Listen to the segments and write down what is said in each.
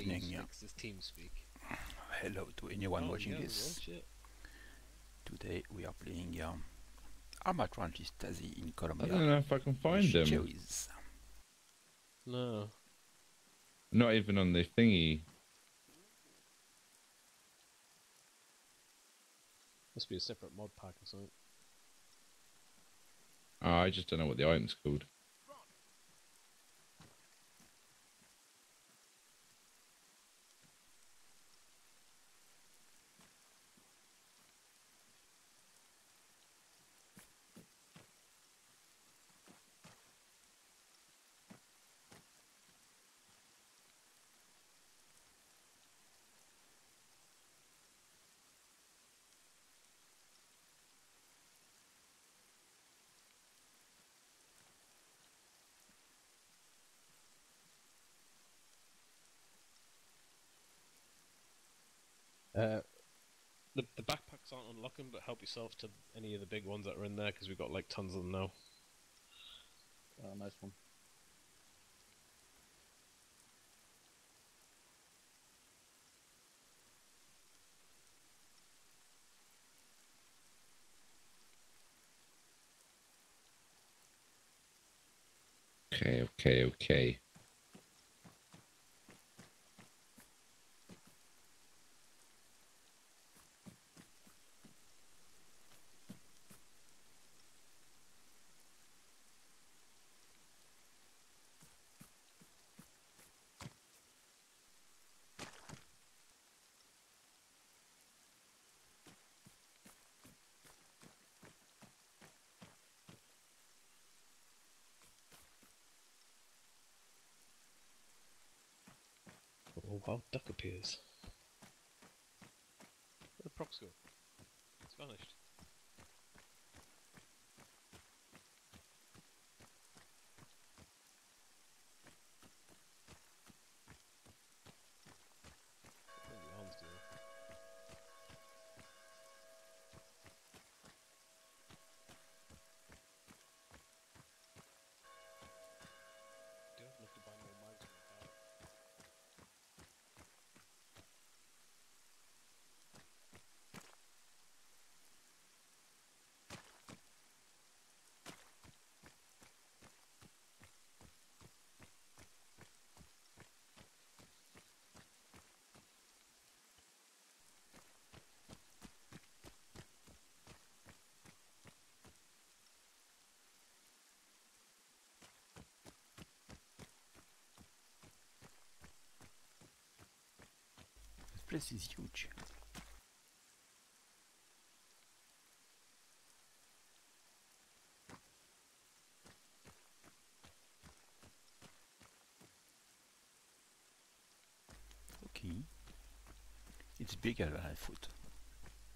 Good Anthony evening. Yeah. TeamSpeak. Hello to anyone Oh, watching yeah, this. Today we are playing um, Arma 3 Antistasi in I don't know if I can find with them. Cherries. No. Not even on the thingy. Must be a separate mod pack or something. Oh, I just don't know what the item's called. Uh, the the backpacks aren't unlocking, but help yourself to any of the big ones that are in there because we've got like tons of them now. Oh, nice one. Okay, okay, okay. Place is huge. Okay. It's bigger than I thought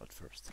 at first.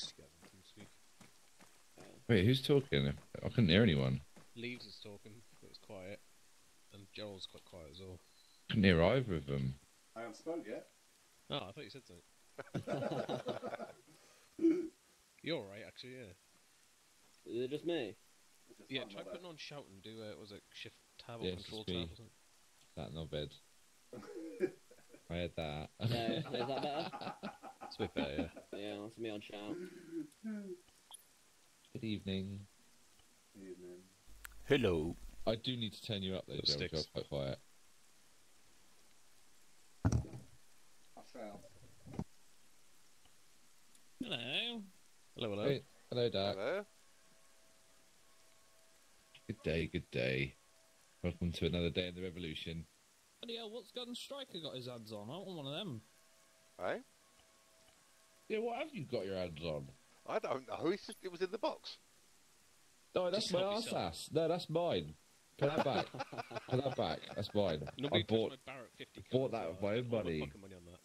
Boost together TeamSpeak. Wait, who's talking? I couldn't hear anyone. Leaves is talking, but it's quiet. And Gerald's quite quiet as well. Couldn't hear either of them. I haven't spoke yet. Oh, I thought you said something. You're alright, actually, yeah. Is it just me? Just Yeah, try not putting on shout and do it. was it shift tab or Yeah, control me. tab or something? Sat in our bed. bad. I had that. Yeah, is that better? It's a bit better, yeah. Yeah, that's me on shout. Good evening. Evening. Hello. I do need to turn you up though, Got Joe. sticks. Quite quiet. I shall. Hello. Hello, hello. Hey, hello, Dak. Hello? Good day, good day. Welcome to another day in the revolution. Bloody hell, what's Gun Striker got his hands on? I want one of them. Right? Yeah, what have you got your hands on? I don't know. It's just, it was in the box. No, that's Just my help arse yourself. ass. No, that's mine. Put that back. Put that back. That's mine. Nobody I bought. my Barrett 50 bought that with my own money. fucking money on that.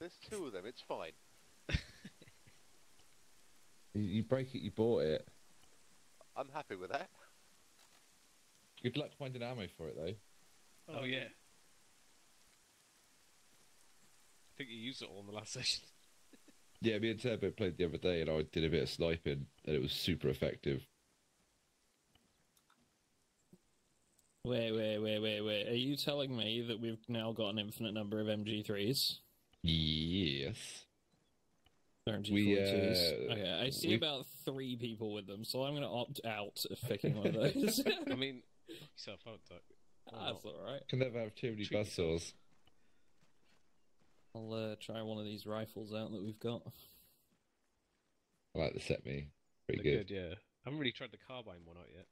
There's two of them. It's fine. You, you break it. You bought it. I'm happy with that. Good luck finding ammo for it though. Oh, yeah. I think you used it all in the last session. Yeah, me and Turbo played the other day, and I did a bit of sniping, and it was super effective. Wait, wait, wait, wait, wait. Are you telling me that we've now got an infinite number of MG3s? Yes. MG42s? We, uh, okay, I see we- about three people with them, so I'm going to opt out of picking one of those. I mean, yourself out, Doc. That's not. alright. Can never have too many buzzsaws. I'll uh, try one of these rifles out that we've got. I like the set me. Pretty good. good, yeah. I haven't really tried the carbine one out yet.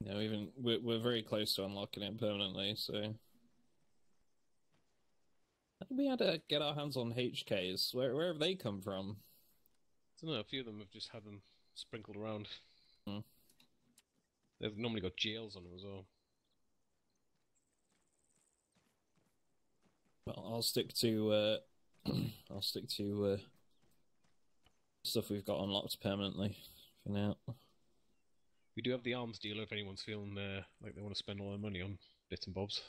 No, even we're, we're very close to unlocking it permanently, so. How we had to get our hands on HKs? Where where have they come from? I don't know, a few of them have just had them sprinkled around. Hmm. They've normally got jails on them as well. Well, I'll stick to uh, I'll stick to uh, stuff we've got unlocked permanently for now. We do have the arms dealer if anyone's feeling uh, like they want to spend all their money on bits and bobs.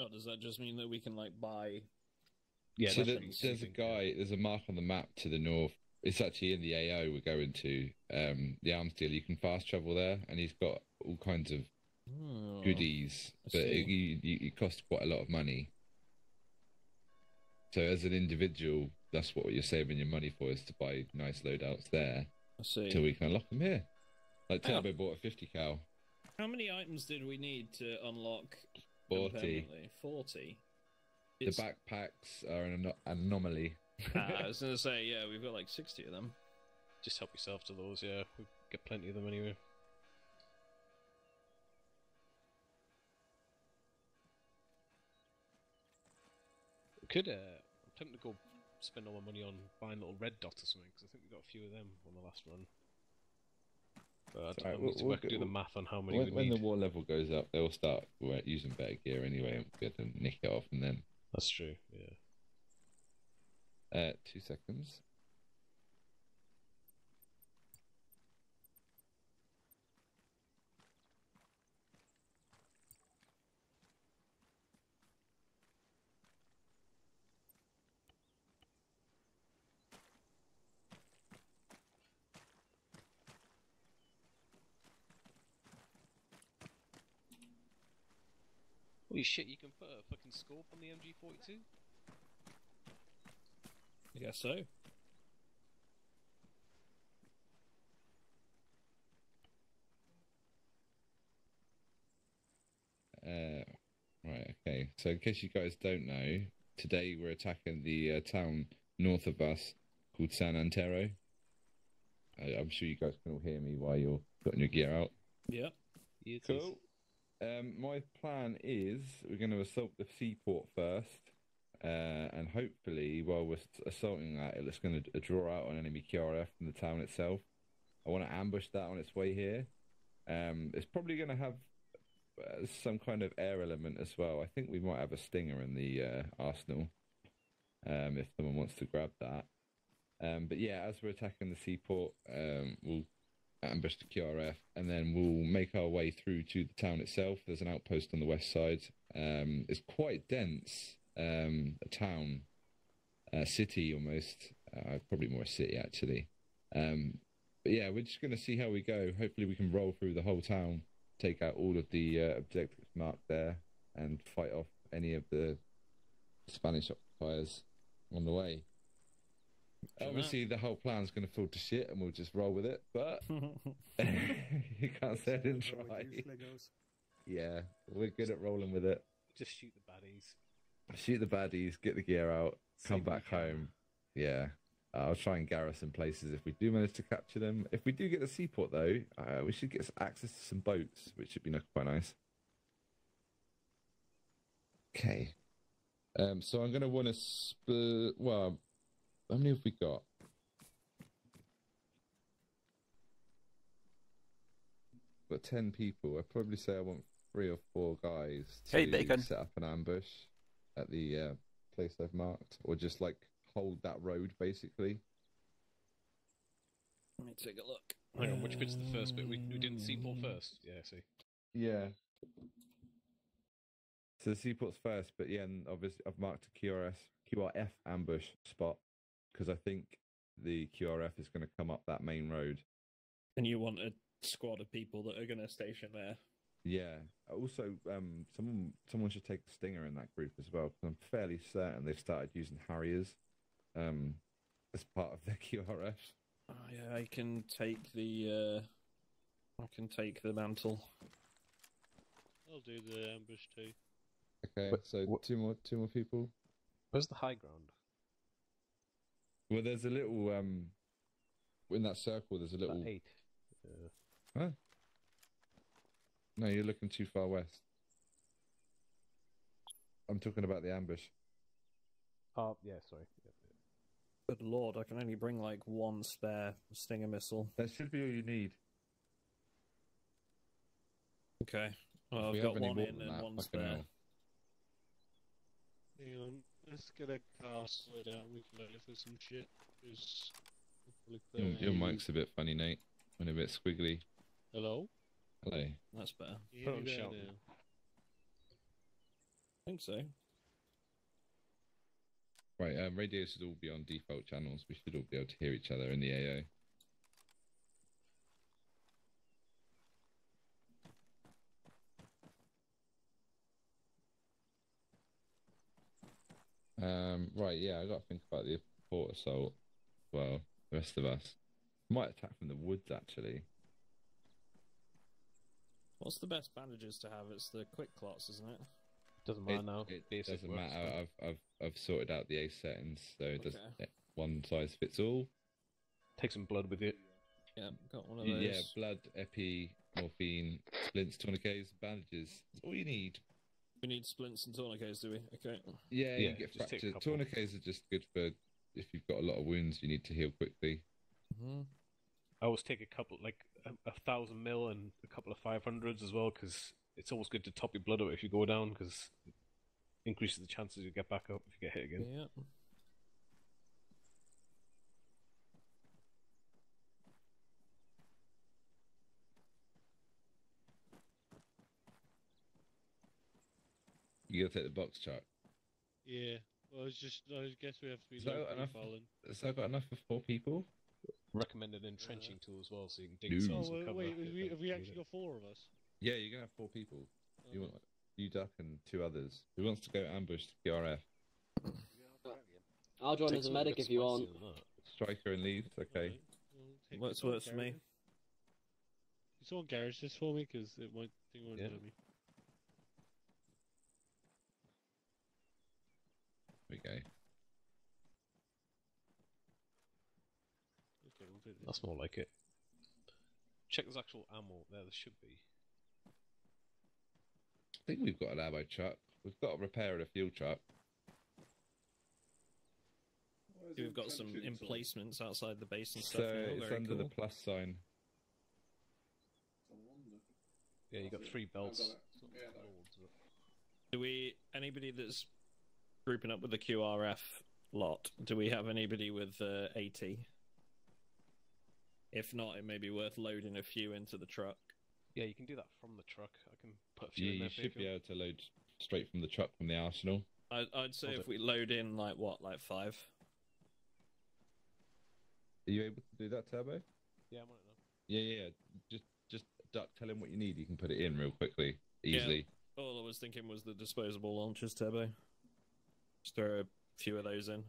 Oh, does that just mean that we can like buy? Yeah, so there's a guy. There's a mark on the map to the north. It's actually in the AO we're going to. Um, the arms dealer. You can fast travel there, and he's got all kinds of Oh, goodies, but it, see. you, you, it costs quite a lot of money. So as an individual, that's what you're saving your money for is to buy nice loadouts there, I see. till we can unlock them here. Like Hang on. Turbo bought a 50 cal, How many items did we need to unlock? 40. Forty. The backpacks are an ano- anomaly. Ah, I was gonna say, yeah, we've got like sixty of them. Just help yourself to those, yeah. We get plenty of them anyway. We could, uh, I'm tempted to go spend all my money on buying little red dots or something, because I think we got a few of them on the last run. But I, It's don't, I alright, need we'll- to we'll work, do the math on how many when we when the war level goes up, they'll start uh, using better gear anyway, and we'll be able to nick it off. And then, That's true, yeah. Uh, two seconds. Holy shit, you can put a fucking scope on the MG42? I guess so. Uh, right, okay. So, in case you guys don't know, today we're attacking the uh, town north of us called San Antero. I, I'm sure you guys can all hear me while you're putting your gear out. Yep. It is. Cool. Um, my plan is we're going to assault the seaport first, uh, and hopefully, while we're assaulting that, it's going to draw out an enemy QRF from the town itself. I want to ambush that on its way here. Um, it's probably going to have uh, some kind of air element as well. I think we might have a stinger in the uh, arsenal um, if someone wants to grab that. Um, but yeah, as we're attacking the seaport, um, we'll ambush the QRF, and then we'll make our way through to the town itself. There's an outpost on the west side. Um, it's quite dense, um, a town, a city almost. Uh, probably more a city actually. Um, but yeah, we're just going to see how we go. Hopefully, we can roll through the whole town, take out all of the uh, objectives marked there, and fight off any of the Spanish occupiers on the way. Obviously, the whole plan's going to fall to shit, and we'll just roll with it. But you can't say I didn't try. it usually goes. Yeah, we're good at rolling with it. Just shoot the baddies. Shoot the baddies, get the gear out, come back home. Yeah, I'll try and garrison places if we do manage to capture them. If we do get the seaport, though, uh, we should get access to some boats, which should be quite nice. Okay. Um, so I'm going to want to. Well, how many have we got? Got ten people. I'd probably say I want three or four guys to Hey, set up an ambush at the uh, place I've marked, or just like hold that road basically. Let me take a look. Hang on, which bit's the first bit? We, we didn't seaport first. Yeah, I see. Yeah. So the seaport's first, but yeah, and obviously I've marked a QRS QRF ambush spot because I think the QRF is going to come up that main road. And you want a squad of people that are going to station there. Yeah. Also, um, someone someone should take a stinger in that group as well. 'cause I'm fairly certain they've started using Harriers, um, as part of their QRF. Oh, yeah, I can take the. Uh, I can take the mantle. I'll do the ambush too. Okay, But so what- two more two more people. Where's the high ground? Well, there's a little um, in that circle. There's a About little. eight. Uh, No, you're looking too far west. I'm talking about the ambush. oh, yeah, sorry. Yeah, yeah. Good lord, I can only bring like one spare stinger missile. That should be all you need. Okay. Well, we I've have got one more in and that, one fucking spare. hell. Hang on, let's get a castle it out. We can look for some shit. we'll probably put Your, your mic's a bit funny, Nate. And a bit squiggly. Hello. Hello. That's better. Put on shout. I think so. Right, um, radios should all be on default channels. We should all be able to hear each other in the AO. Um, right, yeah, I got to think about the port assault. Well, the rest of us might attack from the woods actually. What's the best bandages to have? It's the quick clots, isn't it? Doesn't matter It, now. it Basic doesn't works, matter. I've I've I've sorted out the ACE settings, so it doesn't Okay. one size fits all. Take some blood with it. Yeah, got one of those. Yeah, blood, epi, morphine, splints, tourniquets, bandages. That's all you need. We need splints and tourniquets, do we? Okay. Yeah, Yeah, you get just take a fractures. Tourniquets are just good for if you've got a lot of wounds you need to heal quickly. hmm I always take a couple, like a, a thousand mil and a couple of five hundreds as well, because it's always good to top your blood up if you go down, because it increases the chances you get back up if you get hit again. Yeah. You gotta take the box chart. Yeah. Well, it's just. I guess we have to be Is that locally enough? fallen. So I got enough for four people. Recommended entrenching tool as well, so you can dig No. yourself Oh wait, cover. wait have we, have we actually got four of us? Yeah, you're gonna have four people. You want you duck and two others. Who wants to go ambush the QRF? I'll join as a medic if you want. spicier than that. Striker and Leeds. Okay. Alright, well, take Works- works for me. Gareth. Can someone garage this for me? Because it might think it won't Yeah. let me. There we go. Okay, we'll do this. That's more like it. Check there's actual ammo there. There should be. I think we've got an ammo truck. We've got a repair and a fuel truck. We've got some emplacements outside the base and So stuff. now, it's very under the plus sign. Yeah, you got three belts. got it. It's not Yeah, that- loads, but- Do we anybody that's grouping up with the QRF lot? Do we have anybody with uh, AT? If not, it may be worth loading a few into the truck. Yeah, you can do that from the truck. I can put a few You, in you there. should if be able to load straight from the truck from the arsenal. I, I'd say Hold if it. we load in like what, like five. Are you able to do that, Turbo? Yeah, I'm on it now. Yeah, yeah. yeah. Just, just duck. Tell him what you need. You can put it in real quickly, easily. All I was thinking was the disposable launchers turbo. Just throw a few of those in.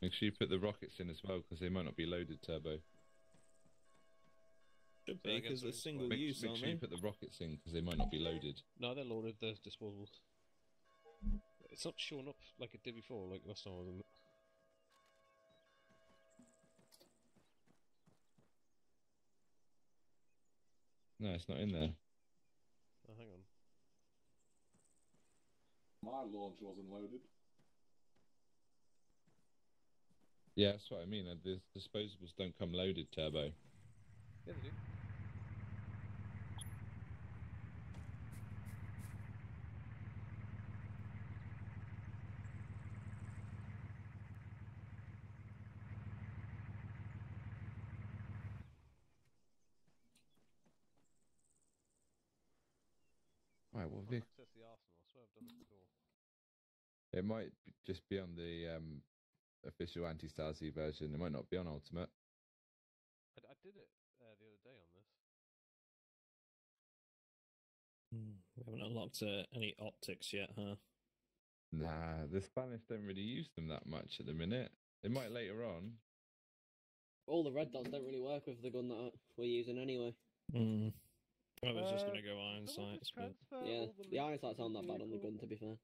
Make sure you put the rockets in as well, because they might not be loaded turbo. Should be guess because they're single Make, use, make aren't sure you put the rockets in because they might not be loaded. No, they're loaded. They're disposables. It's not showing up like it did before. Like last time I was in. No, it's not in there. Oh, hang on. My launch wasn't loaded. Yeah, that's what I mean. The disposables don't come loaded, Turbo. Yeah, they do. Right, what vehicle? access the arsenal. I swear I've done it before. It might just be on the um, official Antistasi version. It might not be on Ultimate. I, I did it uh, the other day on this. Hmm, We haven't unlocked uh, any optics yet, huh? Nah, the Spanish don't really use them that much at the minute. They might later on. All the red dots don't really work with the gun that we're using anyway. Hmm. I was just Uh, going to go iron sights, but Yeah, the iron sights aren't that bad on the gun, to be fair.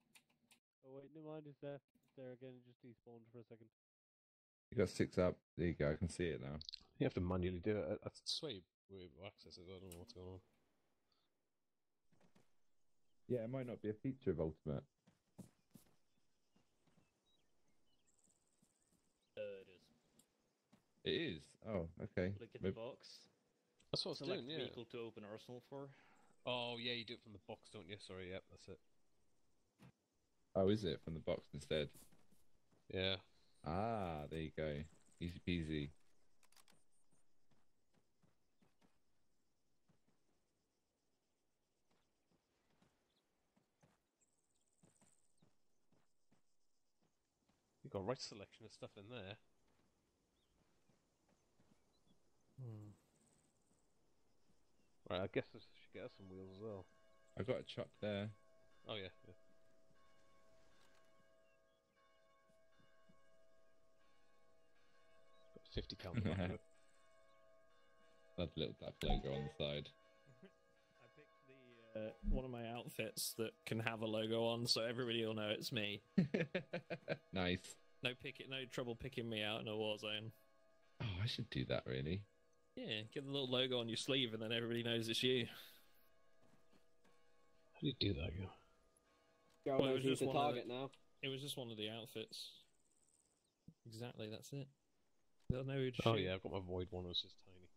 Oh wait, never mind. is there. There again. It just despawned for a second. You got six up. There you go. I can see it now. You have to manually do it. I, I swear you were able to access it. I don't know what's going on. Yeah, it might not be a feature of Ultimate. Uh, it is. It is. Oh, okay. Look at the box. That's what I was Select doing. Yeah. vehicle to open arsenal for. Oh yeah, you do it from the box, don't you? Sorry. Yep, that's it. Oh, is it from the box instead? Yeah. Ah, there you go. Easy peasy. You've got right selection of stuff in there. Right, I guess I should get us some wheels as well. I got a chuck there. Oh yeah, yeah. Fifty pound back of it. Another little duck logo on the side. I picked the uh, one of my outfits that can have a logo on, so everybody will know it's me. nice. No pick no trouble picking me out in a war zone. Oh, I should do that really. Yeah, get the little logo on your sleeve, and then everybody knows it's you. How do you do that? Go? Go Well, it was who's just the one of the- now. It was just one of the outfits. Exactly, that's it. They'll know who to Oh shoot. yeah, I've got my void one. It's just tiny.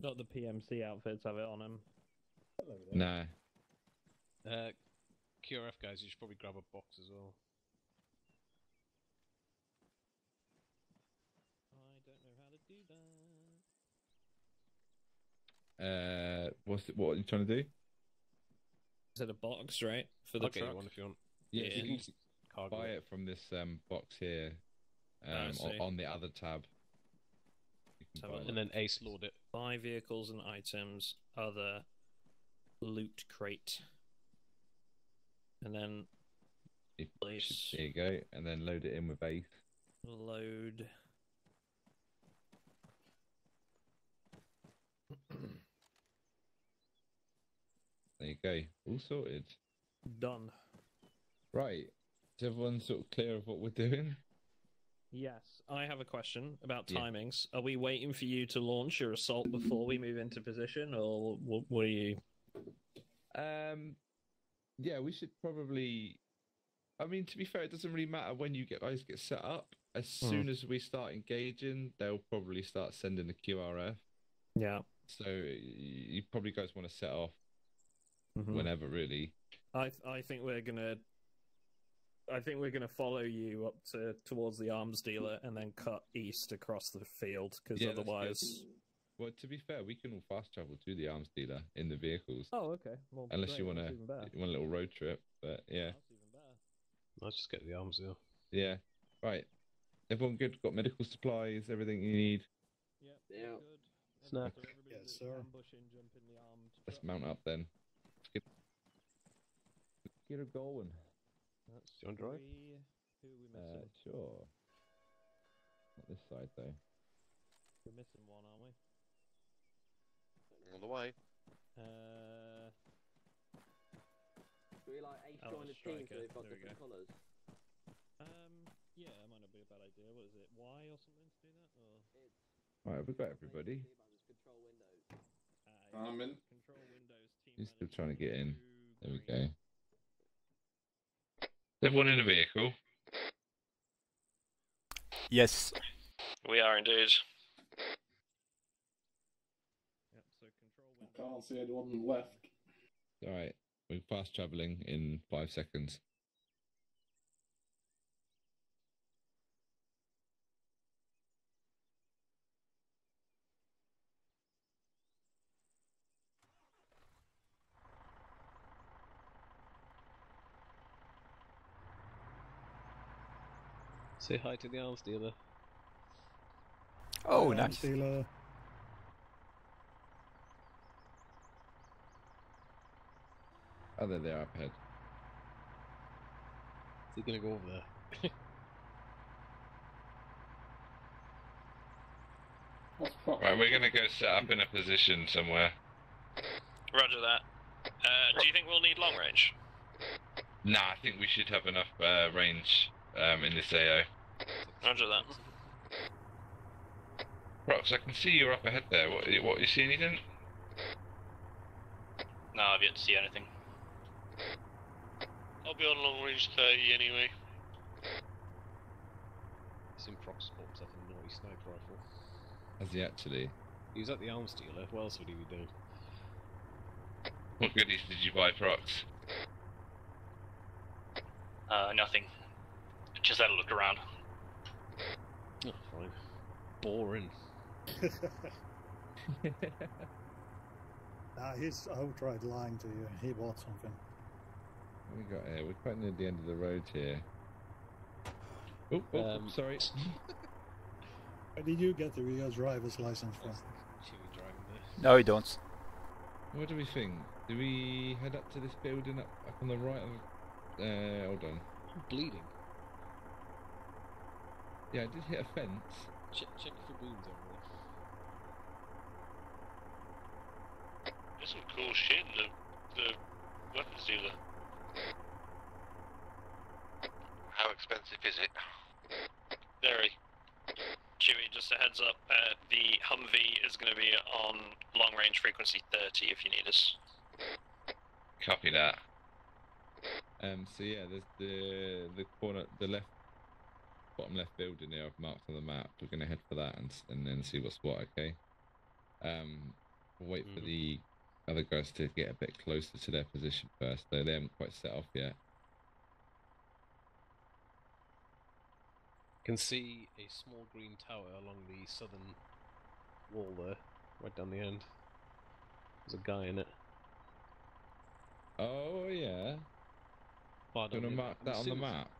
Not the PMC outfits have it on them. Nah. Uh, QRF guys, you should probably grab a box as well. I don't know how to do that. Uh, what's it, what are you trying to do? Is it a box, right? For the I'll you truck? one if you want. Yeah, Yeah. you can Buy it from this um, box here. Oh, Um, see. o- on the other tab. You can Let's have a buy look. it. and then ACE load it. Buy vehicles and items, other loot crate. And then You place There you go, and then load it in with ACE. load. There you go, all sorted. Done. Right, is everyone sort of clear of what we're doing? Yes, I have a question about Yeah. timings. Are we waiting for you to launch your assault before we move into position, or wh- what are you? Um, yeah, we should probably. I mean, to be fair, it doesn't really matter when you get guys get set up. As Hmm. soon as we start engaging, they'll probably start sending the QRF. Yeah. So y- you probably guys want to set off Mhm. whenever, really. I th- I think we're gonna. I think we're gonna follow you up to towards the arms dealer and then cut east across the field because Yeah, otherwise. Well, to be fair, we can all fast travel to the arms dealer in the vehicles, Oh, okay. Well, unless you want that's to even better. want a little road trip. But yeah, That's even better. Let's just get the arms dealer. yeah. Right, everyone good? Got medical supplies, everything you need. Yep. Yeah. Good. Snack. So everybody Yes, sir. Ambushing, jump in the armed. Let's mount up then. Let's get, get her going. That's do you want to drive? We, who are we Uh, sure. Not this side though. We're missing one, aren't we? On the way. Uh, Do we like ACE join the team so they've got There different go. colours? um, yeah, it might not be a bad idea. What is it? Y or something to do that? Or Right, we've got everybody. Control windows. uh, I'm in. control windows. Team He's still trying to get in. There we green. Go. Everyone in the vehicle. Yes. We are indeed. Yep. So control I can't see anyone left. All right, we're fast traveling in five seconds. Say hi to the arms dealer. Oh, nice. dealer. Oh, there they are up ahead. Is he gonna go over there? Right, we're gonna go set up in a position somewhere. Roger that. Uh, do you think we'll need long range? Nah, I think we should have enough uh, range um, in this AO. Roger that. Rox, I can see you're up ahead there. What, what you see anything? No, I've yet to see anything. I'll be on long range 30 anyway. Sim Prox spawns up a naughty sniper rifle. Has he actually? He was at the arms dealer. What else would he be doing? What goodies did you buy, Prox? Uh, nothing. Just had a look around. Oh, fine. Boring. Nah, he's outright lying to you. He bought something. What we got here? We're quite near the end of the road here. Oh, oh, oh, Um, sorry. Where did you get the real driver's license from? Chewie driving there. No, you don't. What do we think? Do we head up to this building up, up on the right? Of, uh, hold on. I'm bleeding. Yeah, I did hit a fence. Check, check for wounds everywhere. There's some cool shit in the, the weapons dealer. How expensive is it? Very. Chewie, just a heads up, uh, the Humvee is going to be on long range frequency 30 if you need us. Copy that. Um, so yeah, there's the the corner, the left, bottom left building there I've marked on the map. We're gonna head for that and and then see what's what. Okay. Um, we'll wait for Mhm. the other guys to get a bit closer to their position first. Though they haven't quite set off yet. Can see a small green tower along the southern wall there, right down the end. There's a guy in it. Oh yeah. Far Do you want to mark that on the map?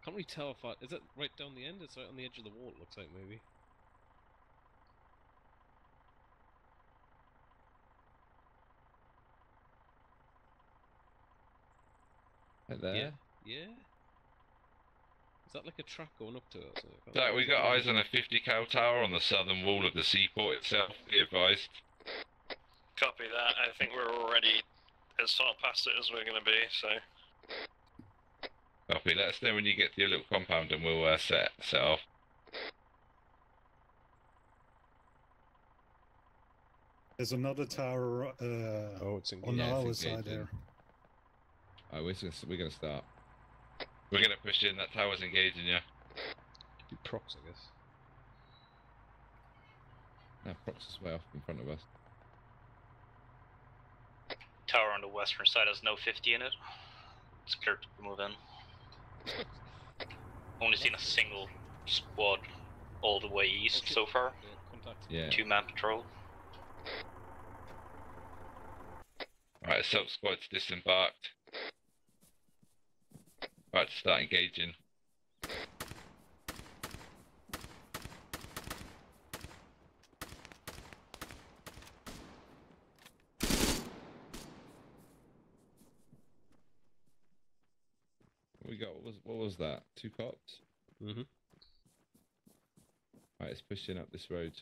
I can't really tell if I, is it right down the end? It's right on the edge of the wall. It looks like maybe. Right there. Yeah. Yeah. Is that like a track going up to it? Or something? I can't So tell. we got eyes on a 50 cal tower on the southern wall of the seaport itself. Be advised. Copy that. I think we're already as far past it as we're going to be, so. Copy. Let us know when you get to your little compound and we'll uh, set set off. There's another tower uh, Oh, it's on Yeah, our it's side there. Alright, we're gonna, we're gonna start. We're gonna push in. That tower's engaging you. Be Prox, I guess. Now Prox is way off in front of us. Tower on the western side has no 50 in it. It's clear to move in. Only seen a single squad all the way east Okay. so far. Yeah. Yeah. Two man patrol. Alright, sub squad's disembarked. Right, to start engaging. What we got? What was that? Two cops? Mm-hmm. Right, it's pushing up this road.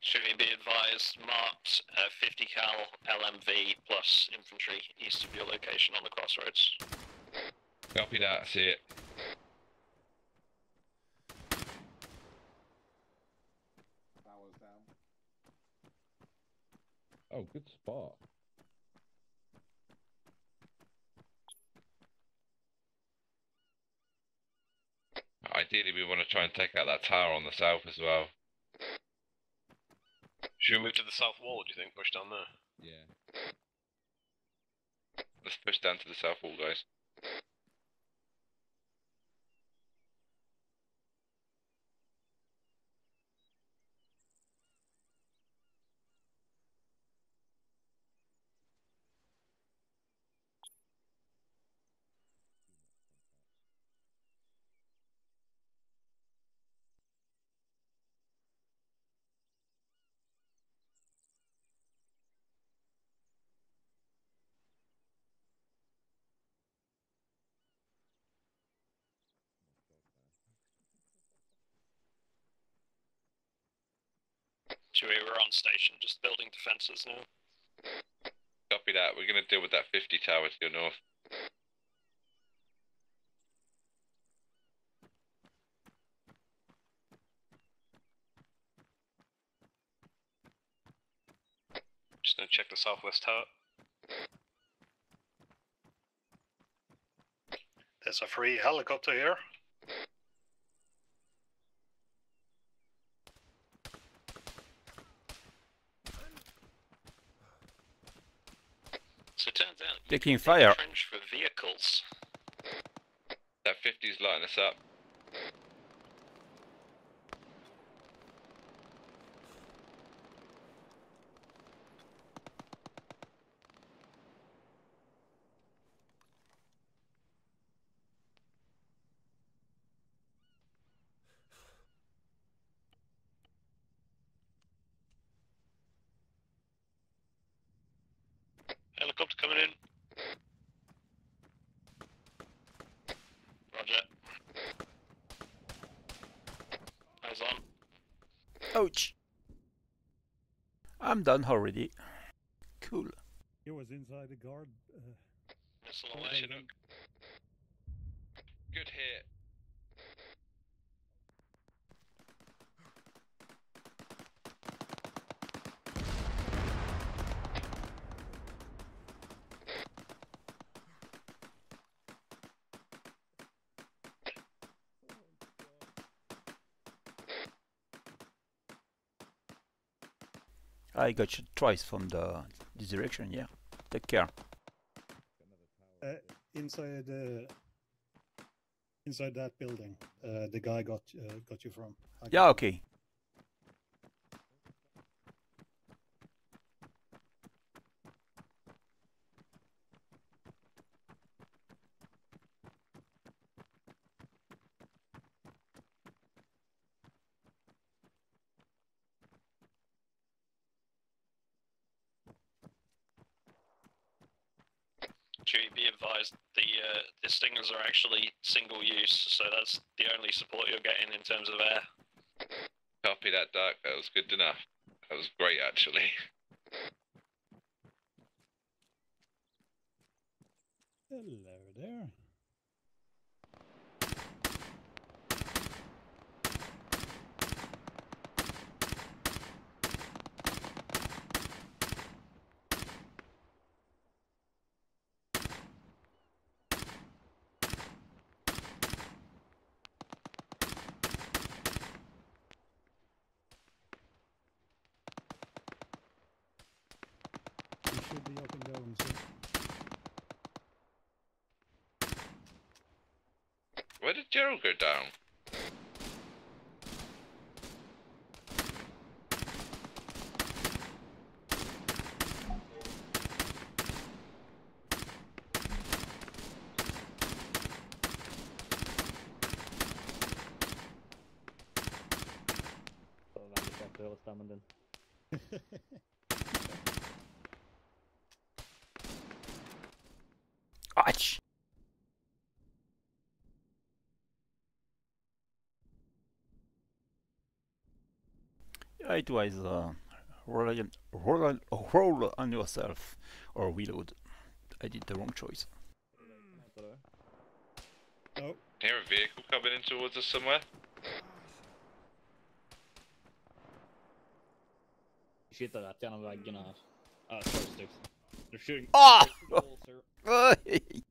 Should we be advised, marked uh, 50 cal LMV plus infantry east of your location on the crossroads? Copy that. See it. Oh, good spot. Ideally, we want to try and take out that tower on the south as well. Should we move to the south wall, do you think? Push down there? Yeah. Let's push down to the south wall, guys. Chewie, we're on station, just building defences now. Copy that. We're going to deal with that 50 tower to your north. Just gonna check the southwest tower. There's a free helicopter here. So it turns out you Taking fire. trench for vehicles. That 50's lighting us up. Helicopter coming in. Roger. Eyes on. Ouch. I'm done already. Cool. He was inside the guard. Uh, Missile away. they don't- Good hit. I got shot twice from the this direction, yeah. Take care. uh, inside uh, inside that building, uh, the guy got uh, got you from. I Yeah, okay. Chewie, be advised the uh, the stingers are actually use, so that's the only support you're getting in terms of air. Copy that, Doc. That was good enough. That was great, actually. Hello there. You should be up and going soon. Where did Gerald go down? Ouch. Yeah, it was uh, roll, on- roll, roll on yourself or reload. I did the wrong choice. Oh, Hear a vehicle coming in towards us somewhere? Skjuter rett gjennom veggene her. Ja, sorry, Stux. They're shooting. Ah! straight through the wall, sir. Oi!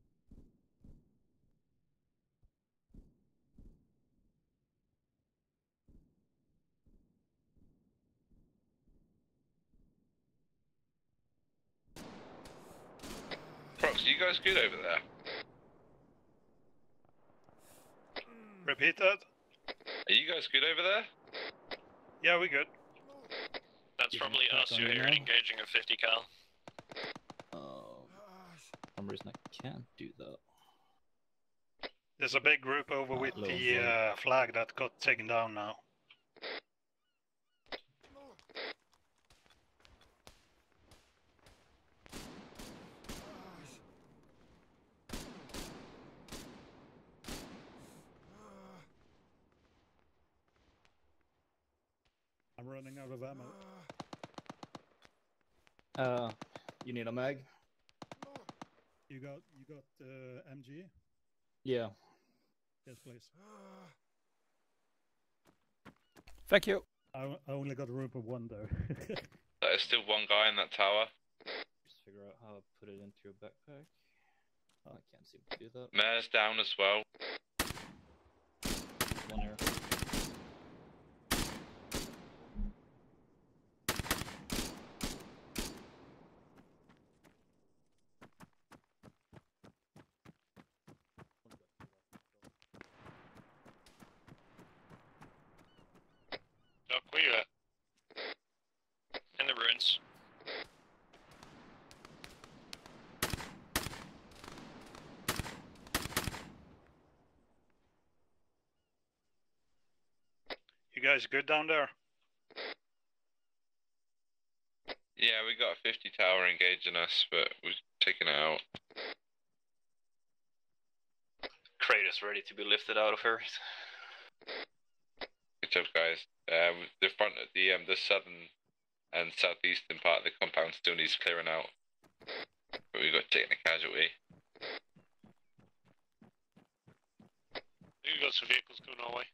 Prox, are you guys good over there? Repeat that. Are you guys good over there? Yeah, we good. That's probably us on who you are now. engaging a 50 cal. Oh. For some reason I can't do that. There's a big group over with the uh, flag that got taken down now. I'm running out of ammo. Uh, you need a mag? You got you got uh, MG? Yeah. Yes, please. Thank you. I, I only got room for one though. There's still one guy in that tower. Just figure out how to put it into your backpack. Oh, I can't seem to do that. Mayor's down as well. Guys good down there? Yeah, we got a 50 tower engaging us, but we've taken it out. Crate is ready to be lifted out of her. Good job, guys. Um, the front of the um, the southern and southeastern part of the compound still needs clearing out, but we got taken a casualty. You got some vehicles going our way.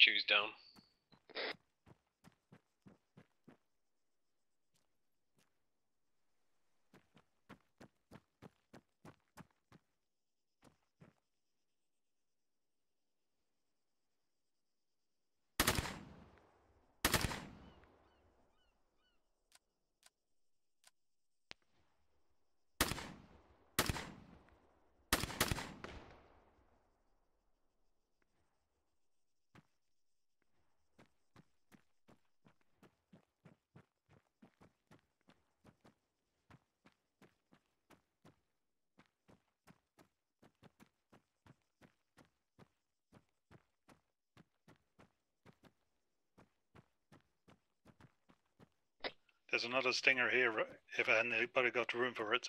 Choose down. There's another stinger here if anybody got room for it.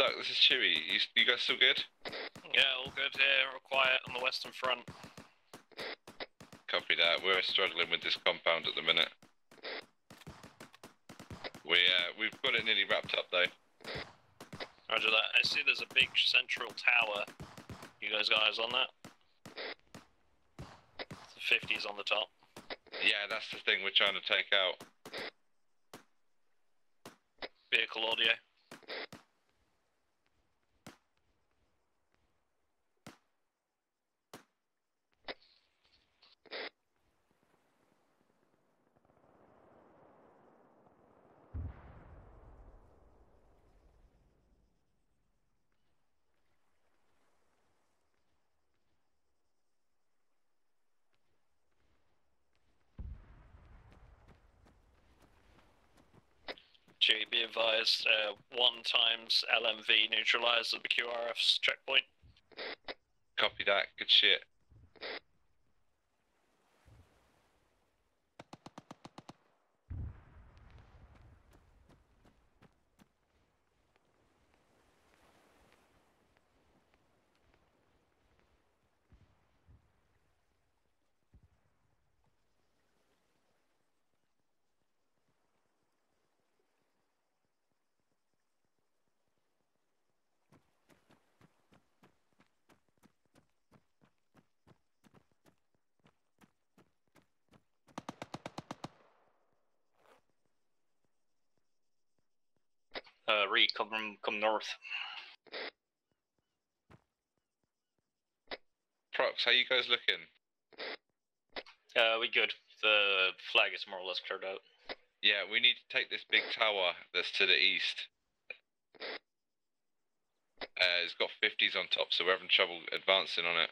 Duck, this is Chewie. You, you guys still good? Yeah, all good here. We're quiet on the western front. Copy that. We're struggling with this compound at the minute. We uh, we've got it nearly wrapped up though. Roger that. I see there's a big central tower. You guys guys on that? The 50s on the top. Yeah, that's the thing we're trying to take out. Vehicle audio. Chewie, advised, uh, one times LMV neutralized at the QRF's checkpoint. Copy that. Good shit. Uh, come, come north. Prox, how you guys looking? Uh, we good. The flag is more or less cleared out. Yeah, we need to take this big tower that's to the east. Uh, it's got 50s on top, so we're having trouble advancing on it.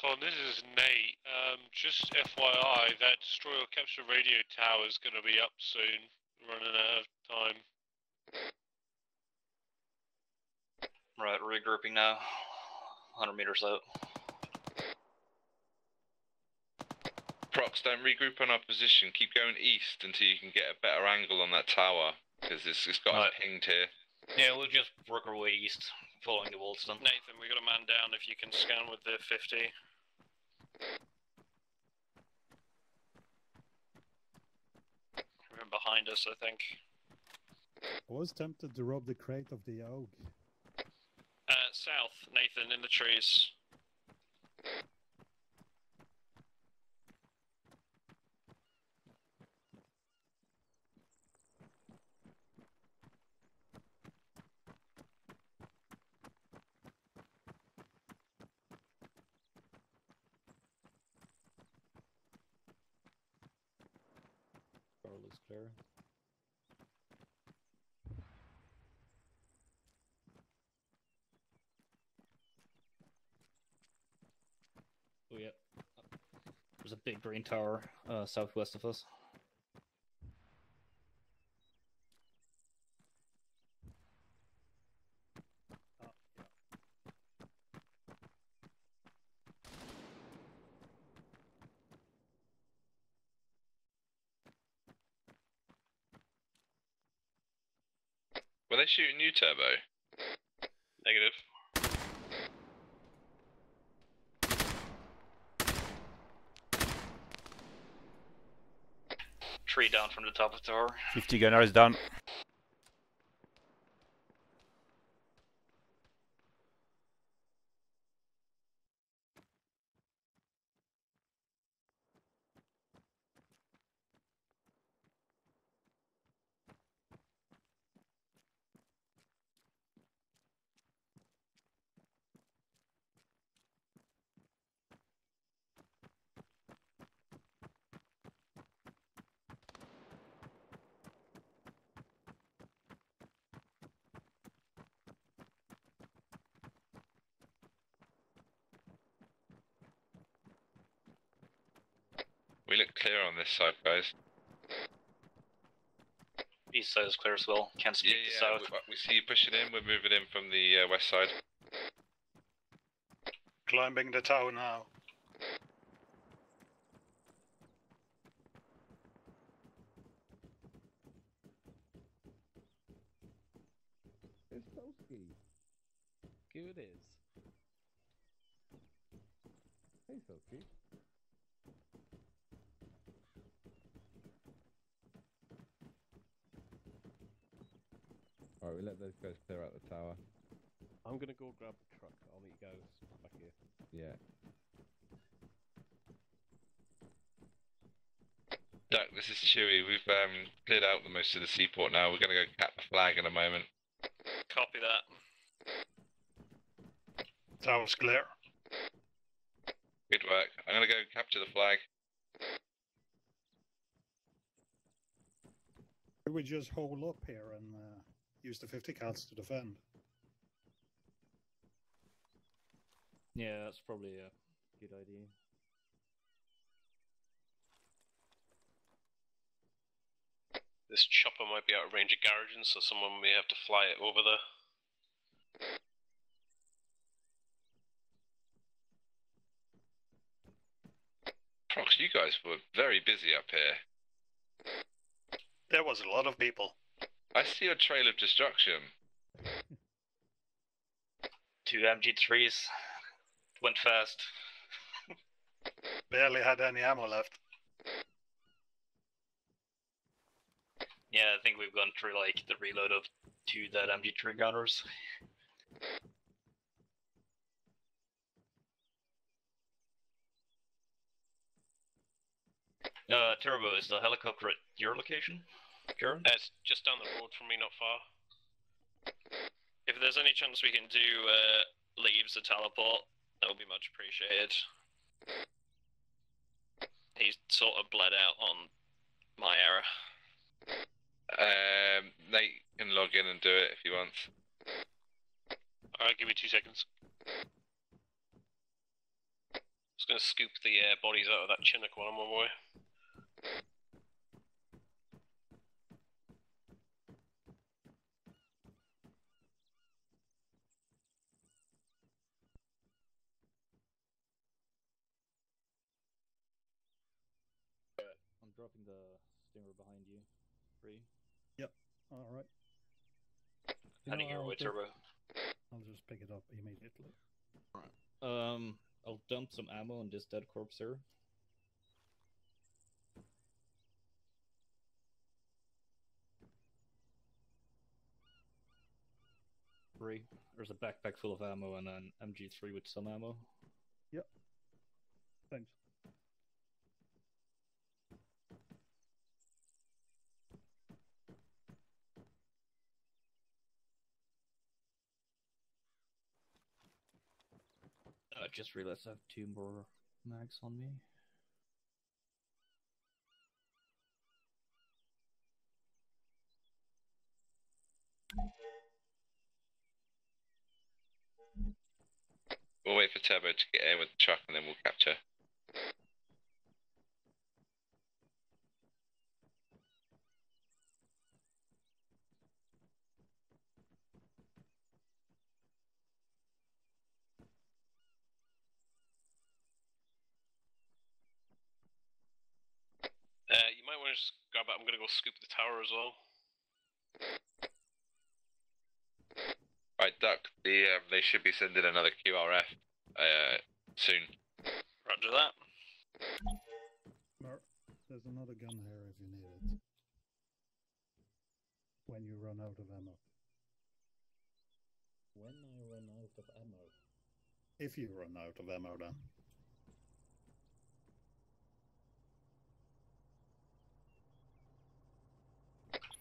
Orcon, this is Nate. Um, just FYI, that destroyer capture radio tower is going to be up soon. Running out of time. Right, regrouping now. 100 meters out. Prox, don't regroup on our position. Keep going east until you can get a better angle on that tower, because it's, it's got us Right. pinged here. Yeah, we'll just work our way east, following the Wolston. Nathan, we got a man down if you can scan with the 50. Behind us, I think. I was tempted to rob the crate of the oak. Uh, south, Nathan, in the trees. Clear. Oh yeah. There's a big green tower uh, southwest of us. shooting you, Turbo? Negative. Tree down from the top of the tower. 50 gunners down. Clear side, guys. East side is clear as well. Can't speak Yeah, to yeah. south. We, we see you pushing in. We're moving in from the uh, west side. Climbing the tower now. It's Toski. Good is. Hey, Toski. We let those guys clear out the tower. I'm gonna go grab the truck. I'll meet you guys back here. Yeah. Duck, this is Chewie. We've um, cleared out the most of the seaport now. We're going to go cap the flag in a moment. Copy that. Tower's clear. Good work. I'm going to go capture the flag. Could we just hold up here and uh, use the 50 cals to defend? Yeah, that's probably a good idea. This chopper might be out of range of Garrigan, so someone may have to fly it over there. Prox, you guys were very busy up here. There was a lot of people. I see a trail of destruction. Two MG3s. Went fast. Barely had any ammo left. Yeah, I think we've gone through like the reload of two dead MG3 gunners. Uh, Turbo, is the helicopter at your location? Karen? It's just down the road from me, not far. If there's any chance we can do uh, leaves the teleport, that would be much appreciated. He's sort of bled out on my error. Um, Nate can log in and do it if he wants. Alright, give me two seconds. Just gonna scoop the uh, bodies out of that Chinook while I'm on my way. I'm dropping the stinger behind you. Free. Yep. All right. Heading your I'll way, Turbo. I'll just pick it up immediately. Um, I'll dump some ammo on this dead corpse here. Three. There's a backpack full of ammo and an MG3 with some ammo. Yep. Thanks. I just realized I have two more mags on me. We'll wait for Turbo to get in with the truck and then we'll capture. Uh, you might want to just grab it. I'm gonna go scoop the tower as well. Right, Duck, the, um, they should be sending another QRF uh, soon. Roger that. Mer- There's another gun here if you need it. when you run out of ammo. When I run out of ammo. If you run out of ammo, then.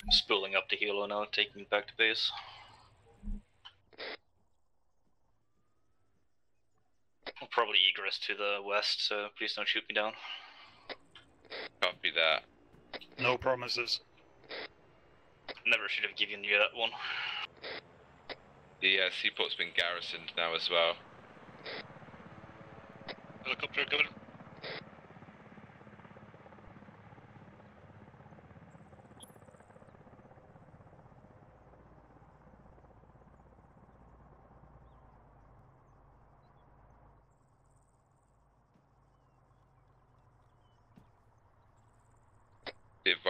Spooling up to Hilo now, taking it back to base. I'll probably egress to the west, so please don't shoot me down. Copy that. No promises. Never should have given you that one. The uh, seaport's been garrisoned now as well. Helicopter coming.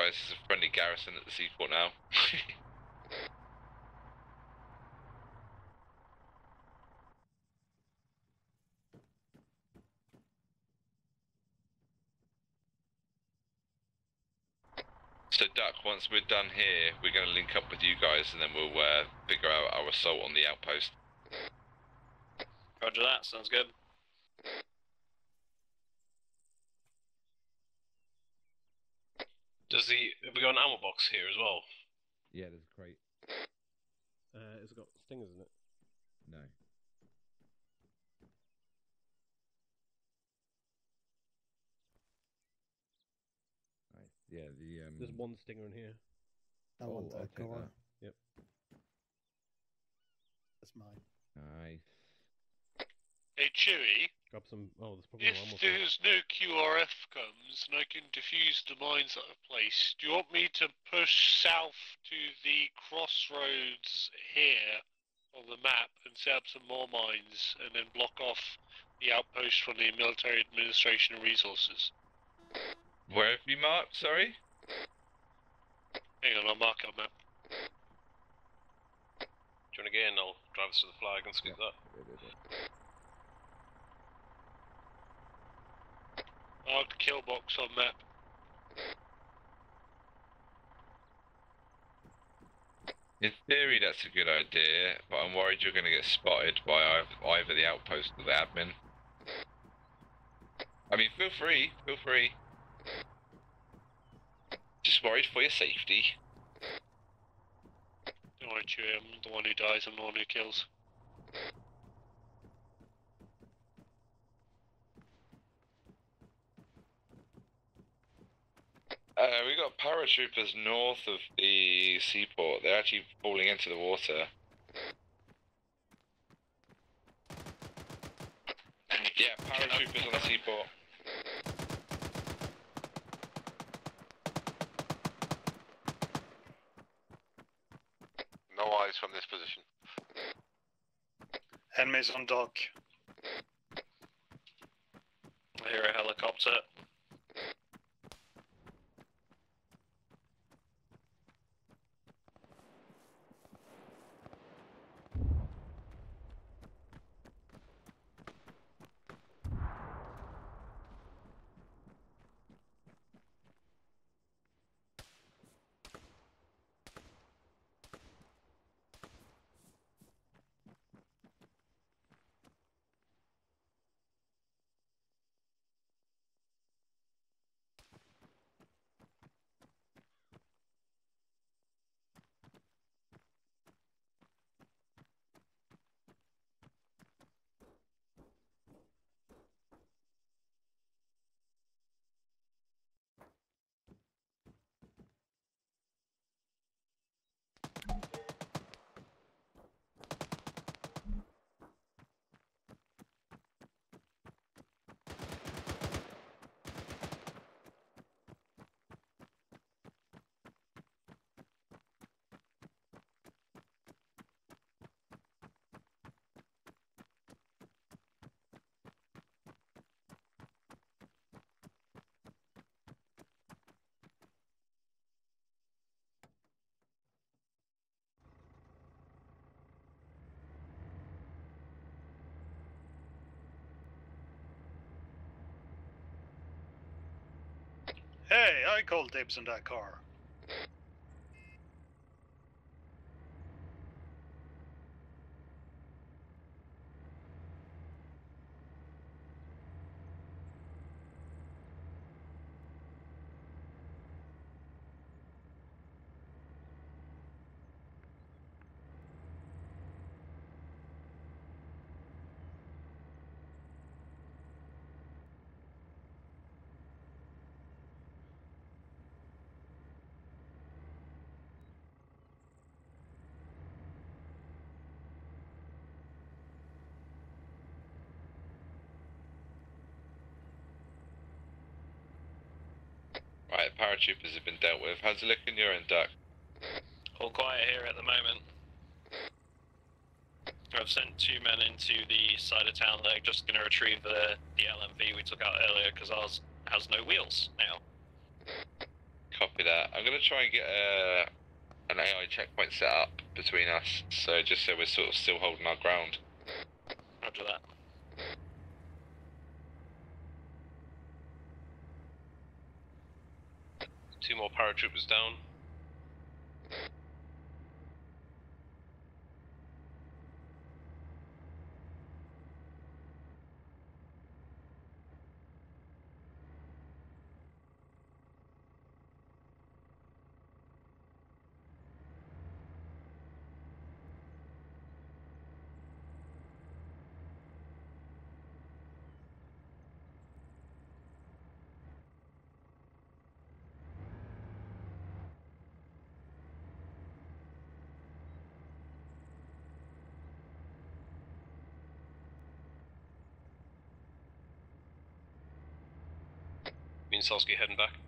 Advice is a friendly garrison at the seaport now. So Duck, once we're done here, we're going to link up with you guys, and then we'll uh, figure out our assault on the outpost. Roger that, sounds good. Does the have we got an ammo box here as well? Yeah, there's a crate. Uh, it's got stingers in it. No. Nice. Yeah, the um. There's one stinger in here. I want Oh, I'll that take core. that. Yep. That's mine. Nice. Hey, Chewie, Grab some. Oh, there's probably if for it. there's no QRF comes and I can defuse the mines that I've placed, do you want me to push south to the crossroads here on the map and set up some more mines and then block off the outpost from the military administration and resources? Where have you marked? Sorry. Hang on, I'll mark up map. Do you want to get in? I'll drive us to the flag and scoot that. Marked kill box on map. In theory, that's a good idea, but I'm worried you're going to get spotted by either the outpost or the admin. I mean, feel free, feel free. Just worried for your safety. Don't worry, I'm the one who dies, I'm the one who kills. Uh, we got paratroopers north of the seaport. They're actually falling into the water. Yeah, paratroopers on the seaport. No eyes from this position. Enemies on dock. I hear a helicopter. Hey, I called dibs on that car. Paratroopers have been dealt with. How's it looking your end, Duck? All quiet here at the moment. I've sent two men into the side of town They're just going to retrieve the, the LMV we took out earlier because ours has no wheels now. Copy that. I'm gonna try and get uh, a, an AI checkpoint set up between us, so just so we're sort of still holding our ground. Roger that. Two more paratroopers down. Solsky heading back.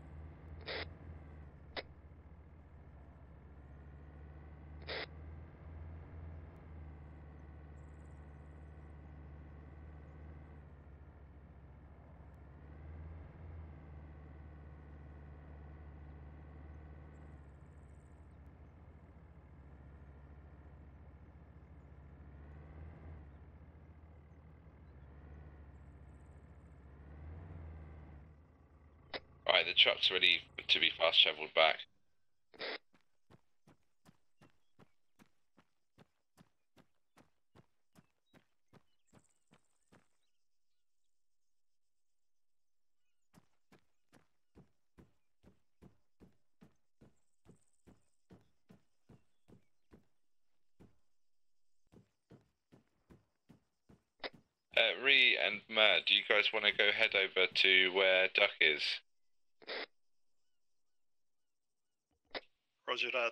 Alright, the truck's ready to be fast travelled back. Uh, Ree and Matt, do you guys want to go head over to where Duck is? Roger that.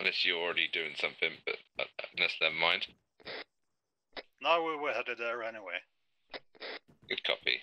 Unless you're already doing something, but uh, unless never mind. No, we were headed there anyway. Good copy.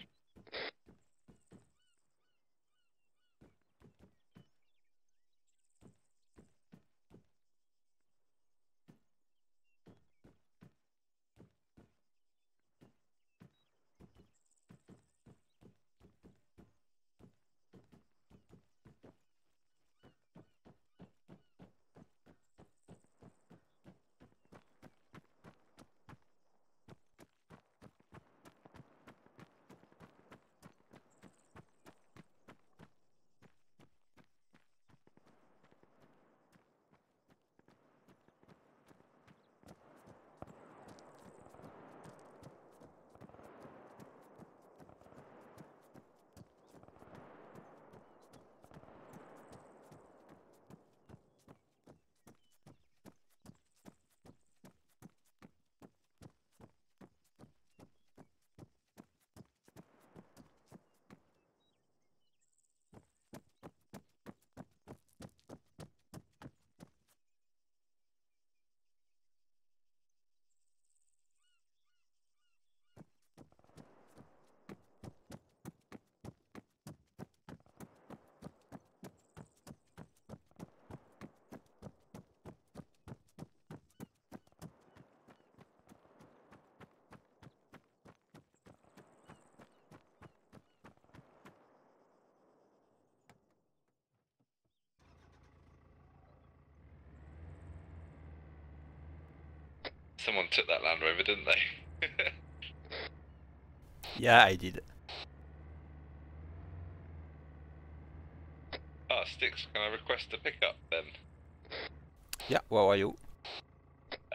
Took that Land Rover, didn't they? Yeah, I did. Ah, Styx, can I request a pickup then? Yeah, where are you?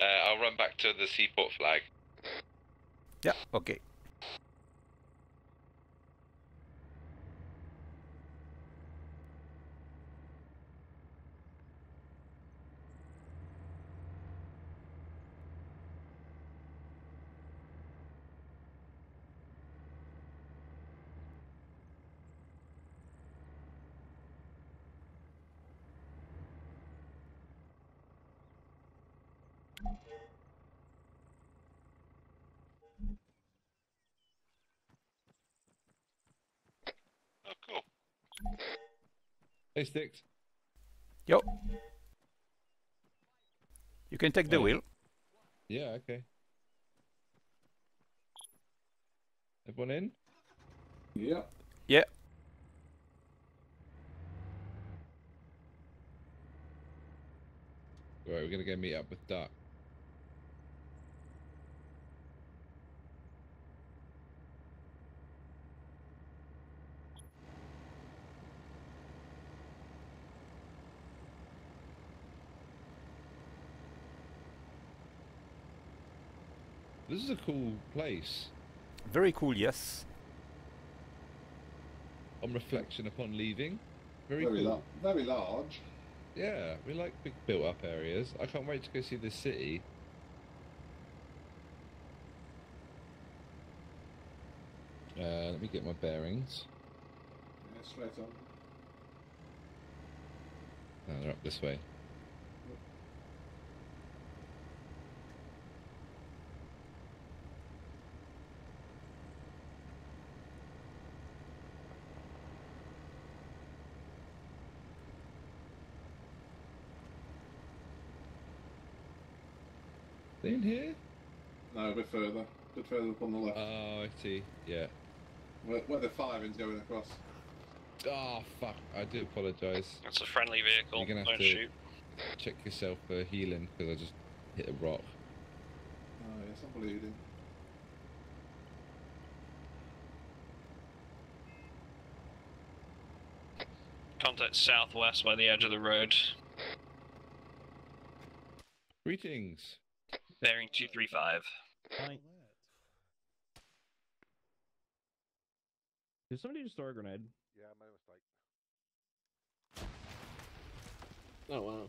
Uh, I'll run back to the seaport flag. Yeah, okay. Hey, Styx. Yo. You can take the Hey. wheel. Yeah, okay. Everyone in? Yeah. Yeah. Right, we're gonna go meet up with Duck. This is a cool place. Very cool, yes. On reflection upon leaving. Very, Very, cool. la- very large. Yeah, we like big built up areas. I can't wait to go see this city. Uh, let me get my bearings. Yeah, straight on. No, they're up this way. In here? No, a bit further. A bit further up on the left. Oh, I see. Yeah. where, where the firing's going across. Oh fuck! I do apologise. That's a friendly vehicle. You're gonna have Don't to shoot. check yourself for healing because I just hit a rock. Oh, yes, I'm bleeding. Contact southwest by the edge of the road. Greetings. Bearing 235. Hi. Did somebody just throw a grenade? Yeah, I made a mistake. Oh wow.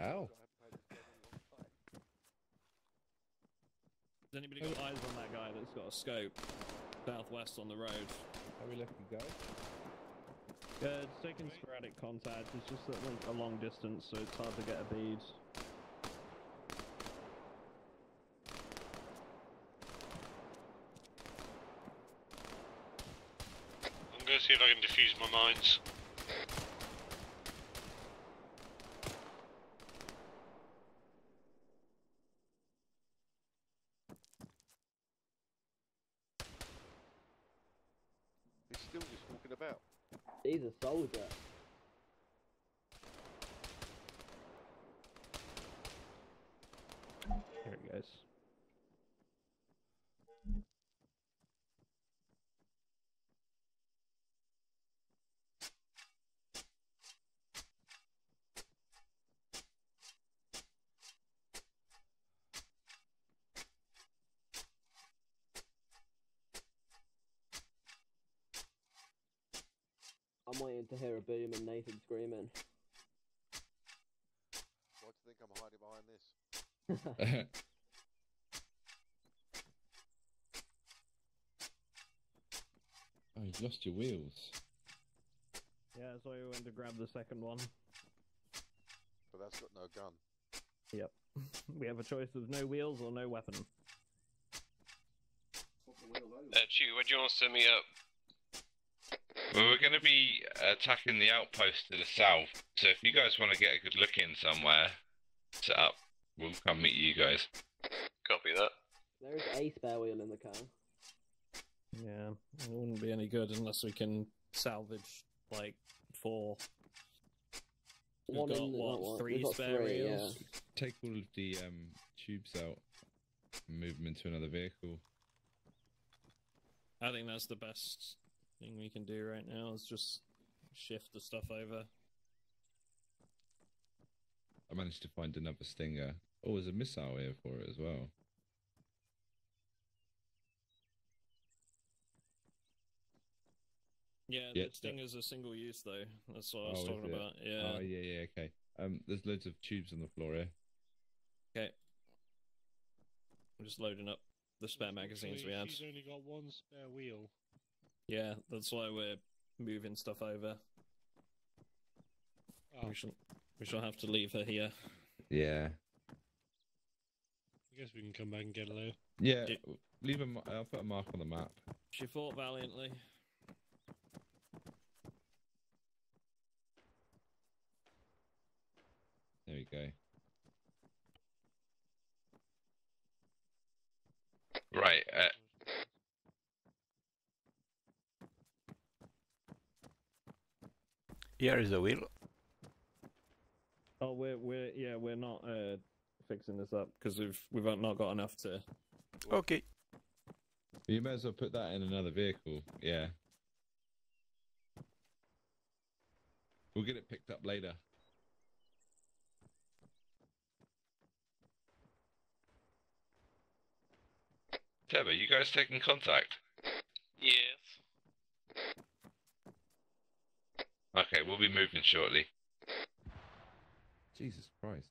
Ow. Has anybody got eyes on that guy that's got a scope southwest on the road? How we left you go? Uh, it's taking sporadic contact. It's just at like a long distance, so it's hard to get a bead. I'm going to see if I can defuse my mines. He's still just walking about. He's a soldier. There it goes. I'm waiting to hear a boom and Nathan screaming. Why do you think I'm hiding behind this? Oh, you've lost your wheels. Yeah, so I went to grab the second one. But that's got no gun. Yep. we have a choice of no wheels or no weapon. Uh, you. where do you want to to me up? Well, we're going to be attacking the outpost to the south, so if you guys want to get a good look in somewhere, set up, we'll come meet you guys. Copy that. There is a spare wheel in the car. Yeah, it wouldn't be any good unless we can salvage like four. We've One got in the- what one, three got spare three, yeah. wheels? Take all of the um, tubes out and move them into another vehicle. I think that's the best thing we can do right now is just shift the stuff over. I managed to find another Stinger. Oh, there's a missile here for it as well. Yeah, Yeah, the Stinger's a single use though. That's what I was Oh, talking about. Yeah. Oh, yeah, yeah, okay. Um, there's loads of tubes on the floor here. Okay. I'm just loading up the spare magazines we had. She's only got one spare wheel. Yeah, that's why we're moving stuff over. Oh. We shall, we shall have to leave her here. Yeah. I guess we can come back and get her. Yeah, leave a. mar- I'll put a mark on the map. She fought valiantly. There we go. Right. Uh, Here is the wheel. Oh, we're we're yeah, we're not uh fixing this up because we've we've not got enough to. Okay. You may as well put that in another vehicle. Yeah. We'll get it picked up later. Deb, you guys taking contact? Yes. Okay, we'll be moving shortly. Jesus Christ.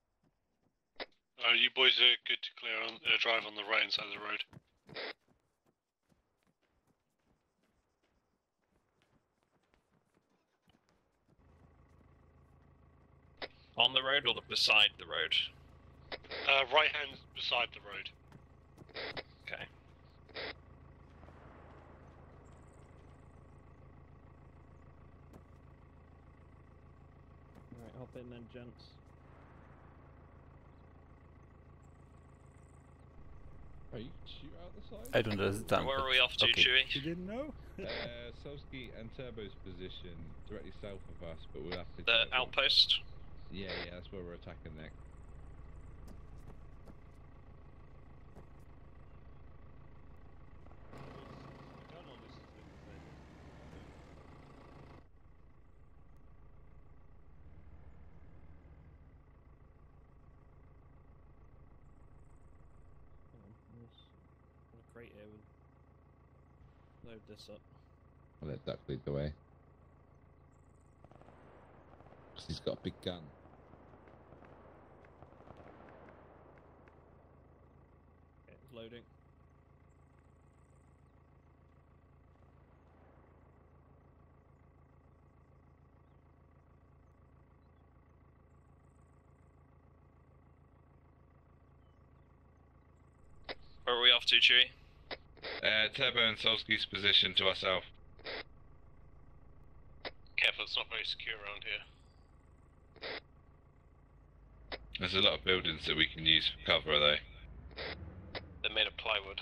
Uh, you boys are good to clear on uh, drive on the right hand side of the road. On the road or the beside the road? Uh, right hand beside the road. Okay. Alright, hop in then, gents. Oh, you can shoot out the side? I don't understand. Where are we off to, okay. Chewie? You didn't know? uh, Solsky and Turbo's position directly south of us, but we'll have to. The outpost? Yeah, yeah, that's where we're attacking next. Hang on, there's a crate here. We'll load this up. I'll let Duck lead the way. 'Cause he's got a big gun. Okay, it's loading. Where are we off to, Chewie? Uh, Turbo and Solsky's position to ourselves. Careful, it's not very secure around here. There's a lot of buildings that we can use for cover, though. They're made of plywood.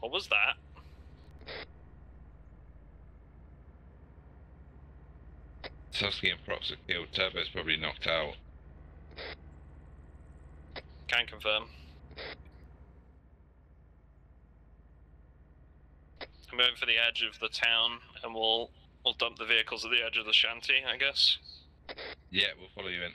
What was that? Solsky and Prox are killed. Turbo's probably knocked out. Can confirm. I'm going for the edge of the town, and we'll we'll dump the vehicles at the edge of the shanty, I guess. Yeah, we'll follow you in.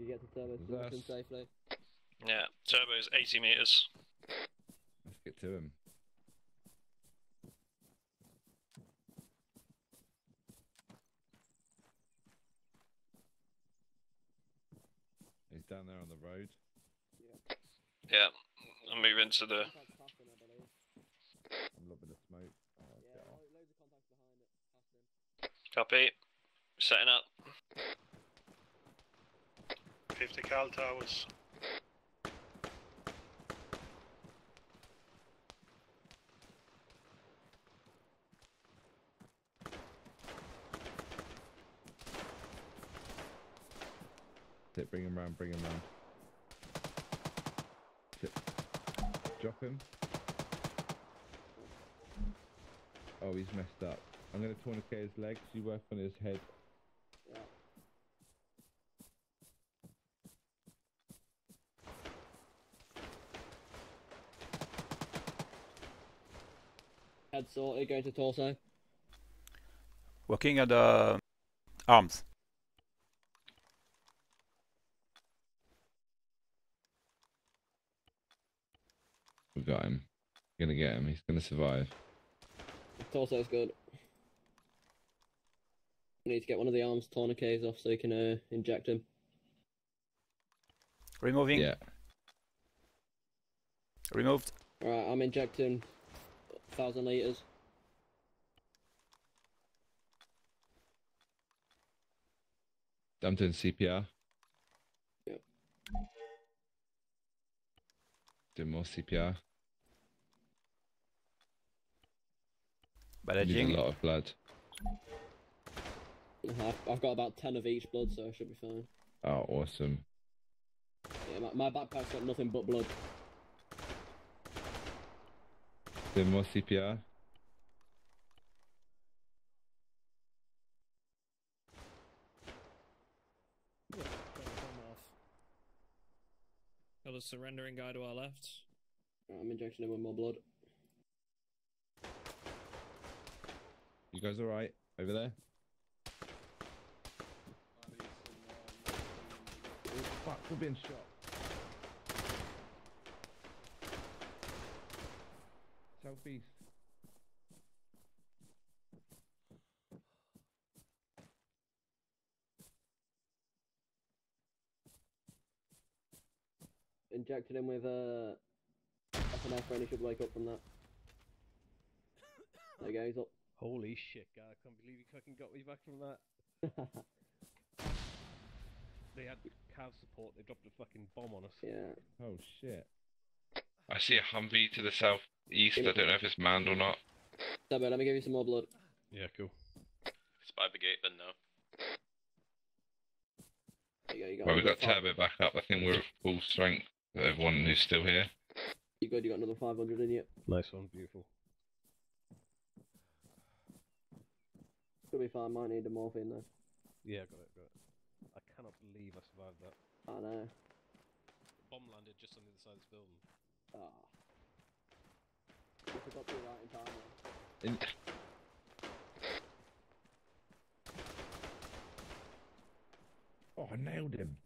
Let's see if we can get to Turbo Is Solution that- safely. Yeah, turbo's 80 meters. Let's get to him. He's down there on the road. Yeah, I'm moving to the. A little bit of smoke. Oh, get off. Copy. Setting up. 50 cal towers. Bring him round, bring him round. Drop him. Oh, he's messed up. I'm gonna tourniquet his legs, you work on his head. Sorted, going to torso. Working at the arms. We've got him. Gonna get him, he's gonna survive. Torso's good. We need to get one of the arms tourniquets off so you can uh, inject him. Removing. Yeah. Removed. Alright, I'm injecting thousand litres. I'm doing CPR. Yep. Doing more CPR. Managing. a lot of blood. I've, I've, got about 10 of each blood, so I should be fine. Oh, awesome. Yeah, my, my backpack's got nothing but blood. Doing more CPR. Got a off. Got a surrendering guy to our left. I'm injecting him with more blood. You guys alright over there? Fuck, we're being shot. Southeast. Injected him with uh, FNF and he should wake up from that. There you go, he's up. Holy shit, guy! I can't believe you fucking got me back from that. They had cav support. They dropped a fucking bomb on us. Yeah. Oh shit. I see a Humvee to the southeast. I don't know if it's manned or not. Dabo, let me give you some more blood. Yeah, cool. It's by the gate then now. There you go, you got Well, we've got five- Turbo back up. I think we're at full strength. Everyone who's still here. You good, you got another 500 in you. Nice one, beautiful. Should be fine, might need the morphine though. Yeah, got it, got it. I cannot believe I survived that. I know. The bomb landed just on the other side of this building. Ah. You forgot to do that in time. In... Oh, I nailed him.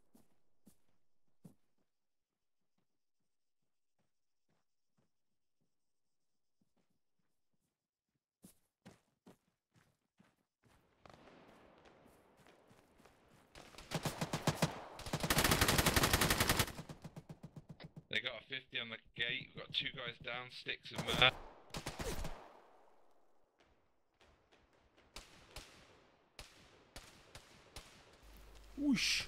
They got a 50 on the gate. We've got two guys down, sticks and murder. Whoosh.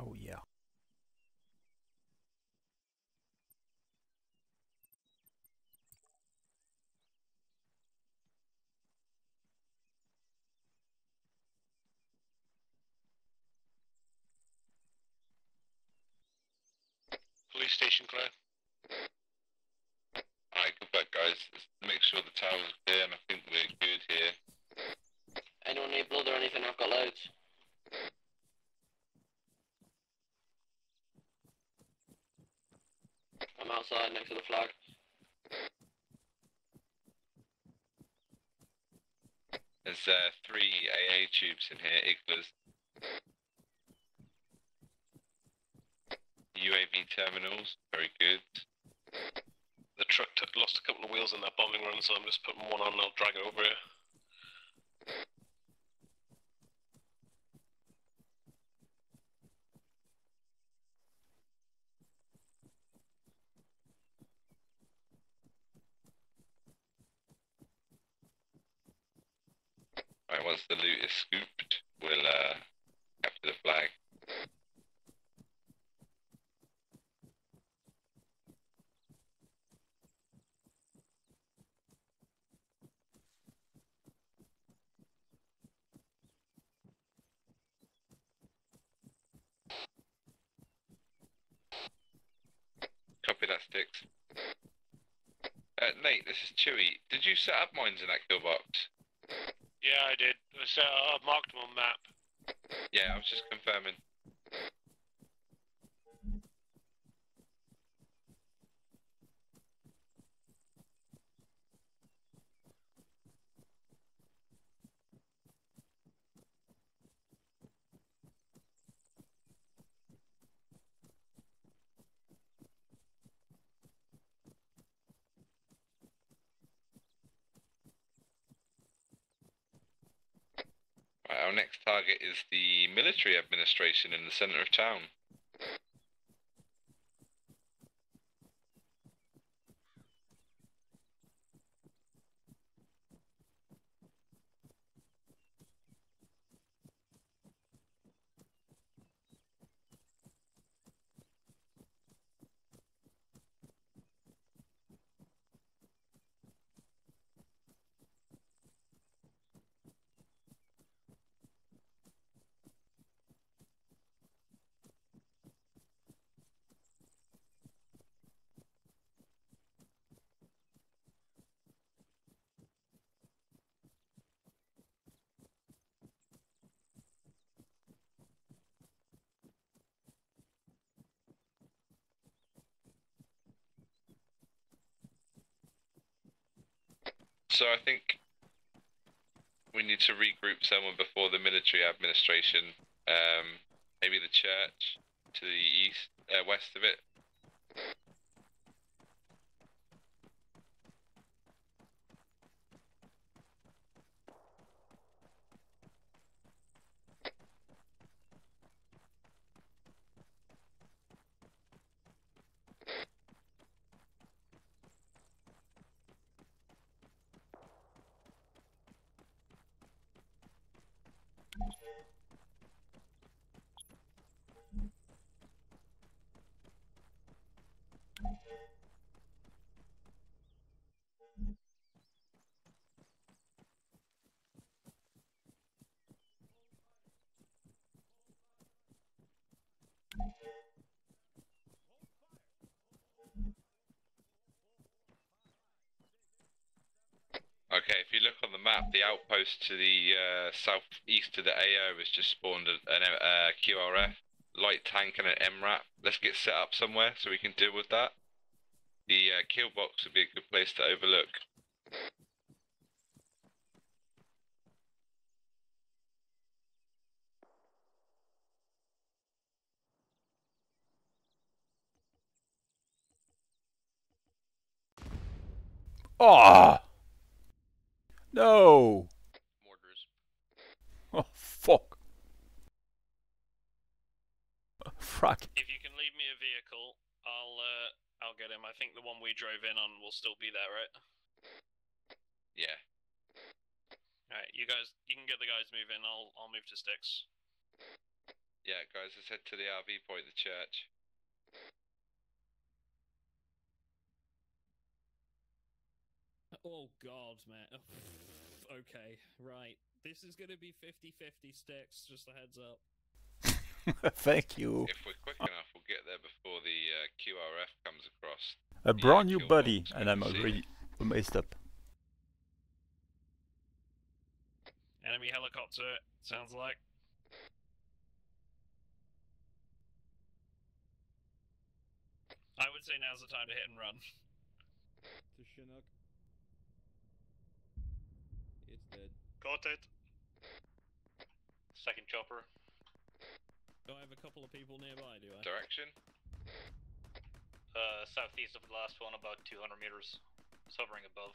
Oh yeah. Police station clear. Alright, good luck, guys. Let's make sure the tower's clear, and I think we're good here. Anyone need blood or anything? I've got loads. Outside next to the flag. There's uh, three AA tubes in here, Iglas. UAV terminals, very good. The truck took, lost a couple of wheels in that bombing run, so I'm just putting one on and I'll drag it over here. Right, once the loot is scooped, we'll uh, capture the flag. Copy that, Sticks. Uh, Nate, this is Chewie. Did you set up mines in that kill box? Yeah, I did. I set, I marked them on map. Yeah, I was just confirming. Our next target is the military administration in the centre of town. So I think we need to regroup someone before the military administration. Um, maybe the church to the east, uh, west of it. Okay, if you look on the map, the outpost to the uh, southeast of the AO has just spawned a- uh, QRF, light tank, and an MRAP. Let's get set up somewhere so we can deal with that. The uh, kill box would be a good place to overlook. Ah! No! Oh, fuck. Fuck. If you can leave me a vehicle, I'll uh, I'll get him. I think the one we drove in on will still be there, right? Yeah. Alright, you guys, you can get the guys moving. I'll I'll move to sticks. Yeah, guys, let's head to the RV point, the church. Oh god, man. okay, right. This is gonna be 50-50 sticks, just a heads up. Thank you. If we're quick enough, we'll get there before the uh, QRF comes across. A brand new buddy, and I'm already messed up. Enemy helicopter, sounds like. I would say now's the time to hit and run. To Chinook. It's dead. Got it. Second chopper. Do I have a couple of people nearby? Do I? Direction? Uh, southeast of the last one, about 200 meters. It's hovering above.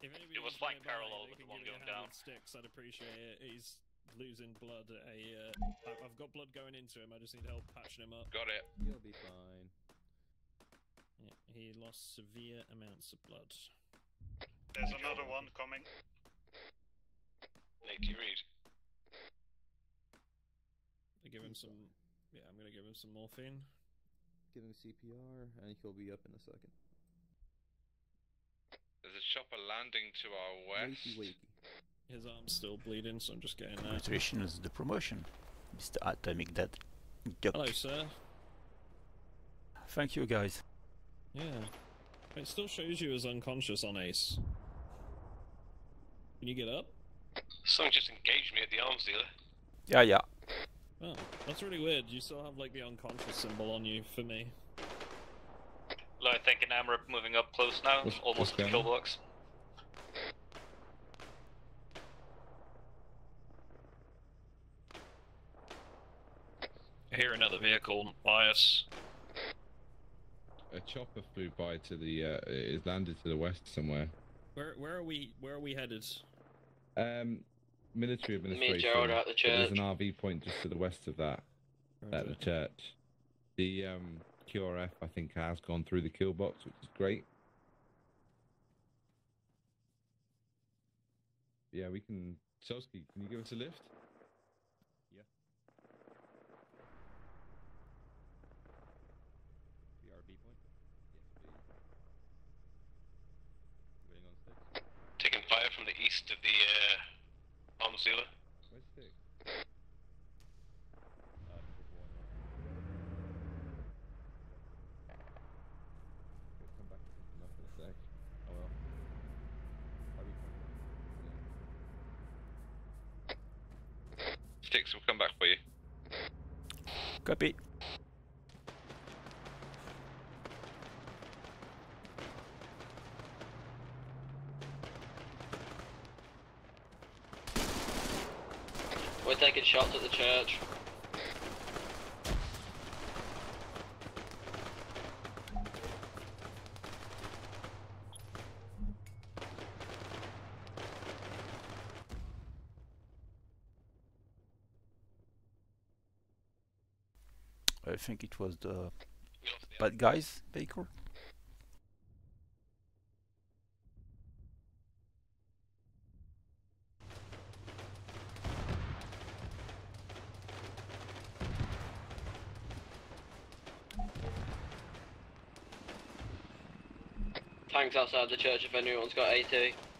If anybody It was flying parallel with the one give me a going down. Sticks, I'd appreciate it. He's losing blood. A, uh, I- I've got blood going into him. I just need help patching him up. Got it. You'll be fine. Yeah, he lost severe amounts of blood. There's another one coming. Nate, you read? I give him some. Yeah, I'm gonna give him some morphine. Give him CPR, and he'll be up in a second. There's a chopper landing to our west. Wakey, wakey. His arm's still bleeding, so I'm just getting that. Nutrition is the promotion. Mr. Atomic Dead. Yuck. Hello, sir. Thank you, guys. Yeah. It still shows you as unconscious on ACE. Can you get up? Someone just engaged me at the arms dealer. Yeah, yeah. Oh, that's really weird. You still have like the unconscious symbol on you for me. I think an MRAP moving up close now, What's- almost what's at the kill on? box. I hear another vehicle by us. A chopper flew by to the. Uh, it landed to the west somewhere. Where where are we where are we headed? Um, military Me and administration. Gerald are at the but There's an. RV point just to the west of that. At the church. The um, QRF, I think, has gone through the kill box, which is great. Yeah, we can. Sosky, can you give us a lift? Yeah. The RV point? Yes, please. Waiting on sticks. Taking fire from the east of the uh, arms dealer. Where's sticks? Okay, come back and pick them up in a sec. Oh well. I'll be fine. Sticks will come back for you. Copy. We're taking shots at the church. I think it was the bad guys vehicle. Outside the church if anyone's got AT.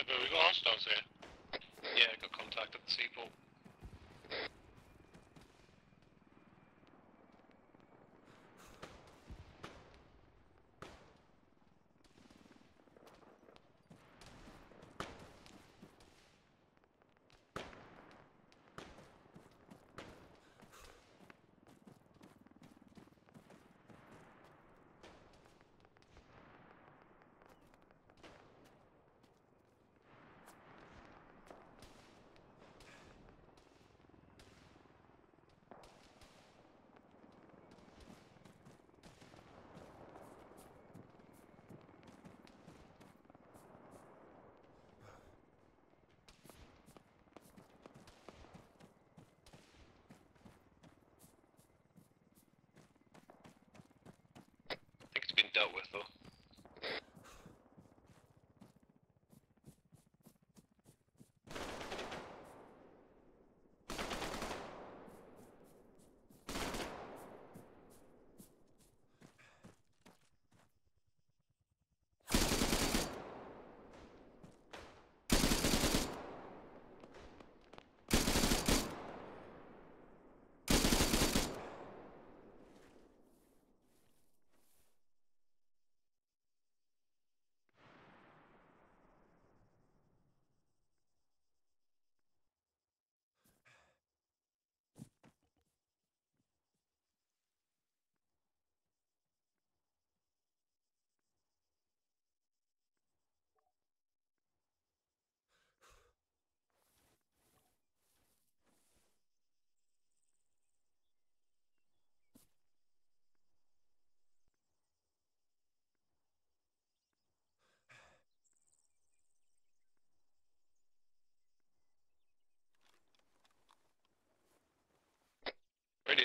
Yeah, but we got hostiles here. Yeah, got contact at the seaport.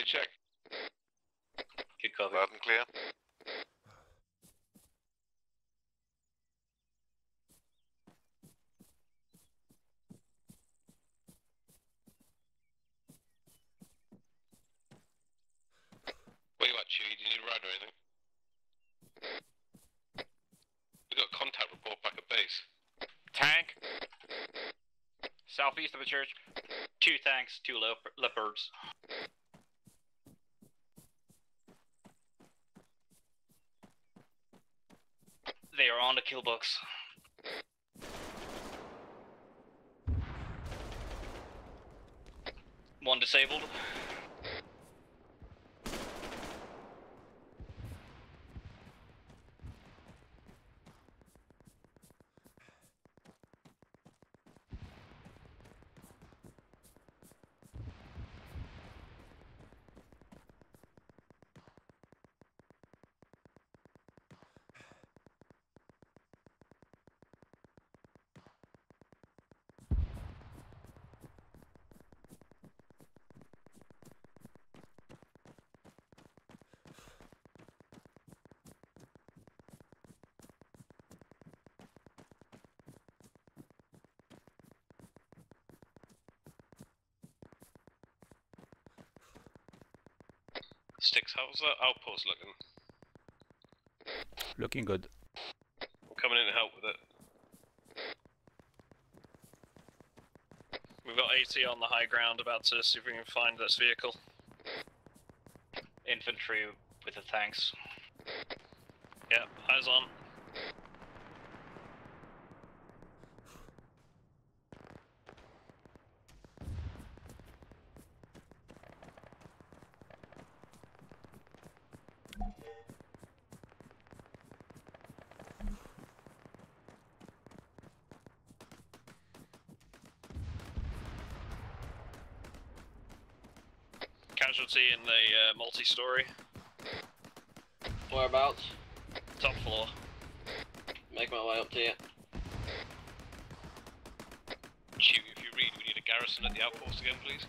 Ready check. Good copy. Loud and clear. Where you at, Chewie? Do you need a ride or anything? We got contact report back at base. Tank. Southeast of the church. Two tanks, two leopards. They are on the kill box. One disabled. Sticks, how's that outpost looking? Looking good. I'm coming in to help with it. We've got AT on the high ground about to see if we can find this vehicle. Infantry with the tanks. Yeah, eyes on. In the uh, multi-story. Whereabouts? Top floor. Make my way up to you. If you read, we need a garrison at the outpost again, please.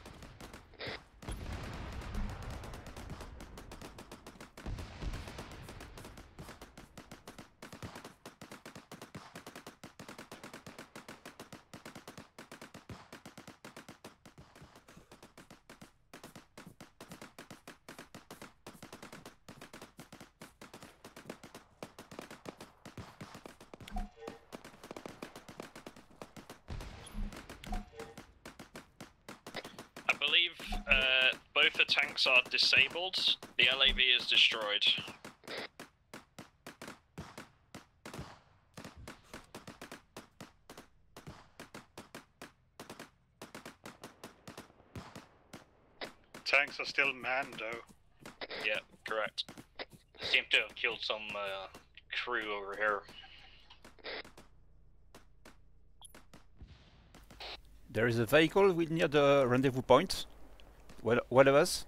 The are disabled. The LAV is destroyed. Tanks are still manned though. Yeah, correct. Seem to have killed some uh, crew over here. There is a vehicle near the rendezvous point. Well, one of us.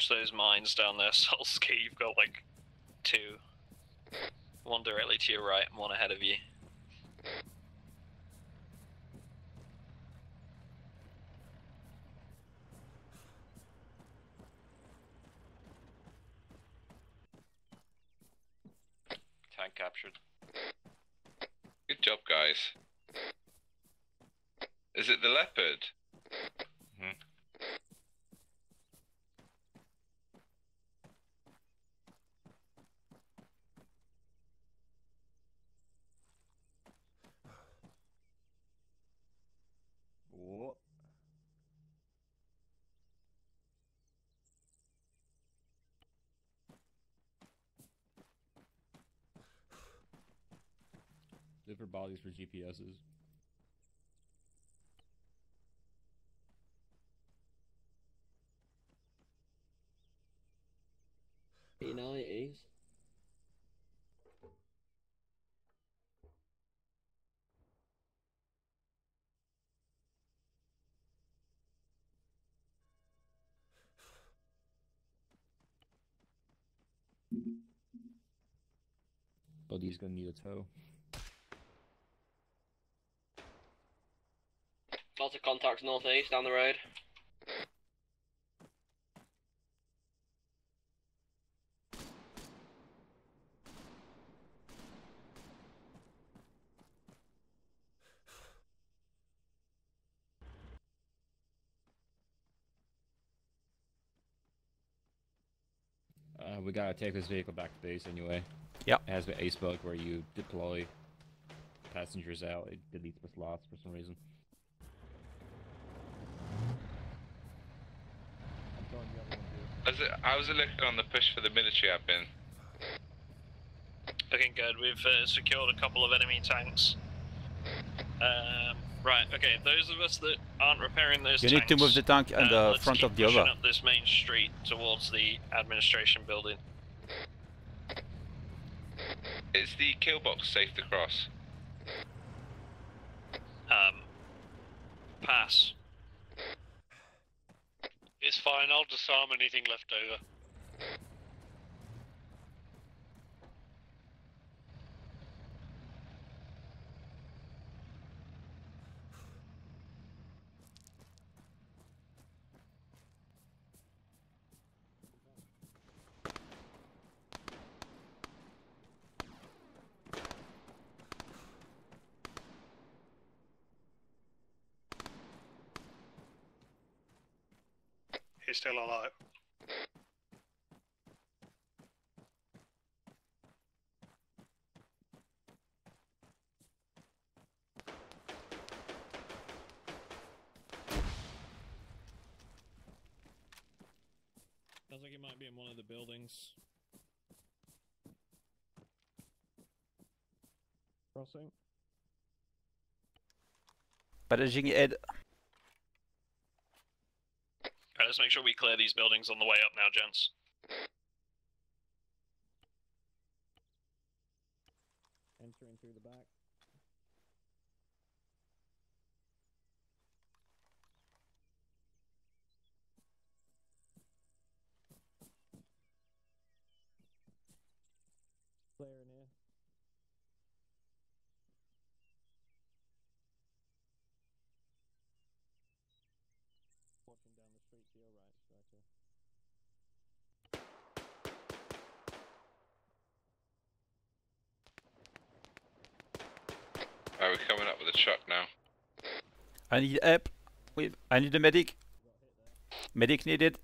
Watch those mines down there, Solsky. You've got like two. One directly to your right and one ahead of you. Tank captured. Good job, guys. Is it the leopard? Mhm. What? Different bodies for GPSs. P90s. Buddy's gonna need a tow. Lots of contacts northeast down the road. Uh, we gotta take this vehicle back to base anyway. Yep. It has the ACE bug where you deploy passengers out, it deletes the slots for some reason. How's it, how's it looking on the push for the military admin? Looking good. We've uh, secured a couple of enemy tanks. Um, right. Okay. Those of us that aren't repairing those You tanks, need to move the tank and uh, the let's front of the other. up this main street towards the administration building. Is the kill box safe to cross? Um, pass. It's fine, I'll disarm anything left over. Still alive. Sounds like it might be in one of the buildings. Crossing. But as you head. Alright, let's make sure we clear these buildings on the way up now, gents. Entering through the back. Clearing here. Watching down the street to your right, Striker. Right, we're coming up with a truck now. I need help. With I need a medic. Medic needed.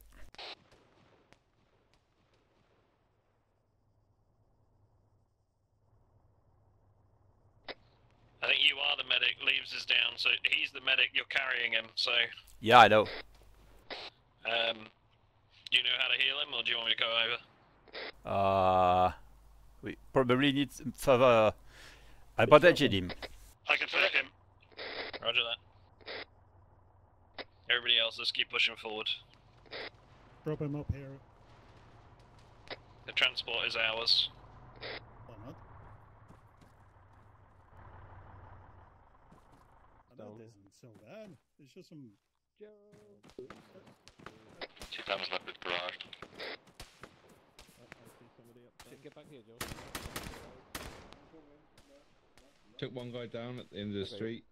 I think you are the medic. Leaves is down, so he's the medic. You're carrying him. So, Yeah, I know. Do you know how to heal him, or do you want me to go over? Uh, we probably need some further. I bandaged him. I can take him. Roger that. Everybody else, let's keep pushing forward. Drop him up here. The transport is ours. Why not? That isn't so bad. It's just some. Two times left with garage. Get back here, Joe. Took one guy down at the end of the Okay. street.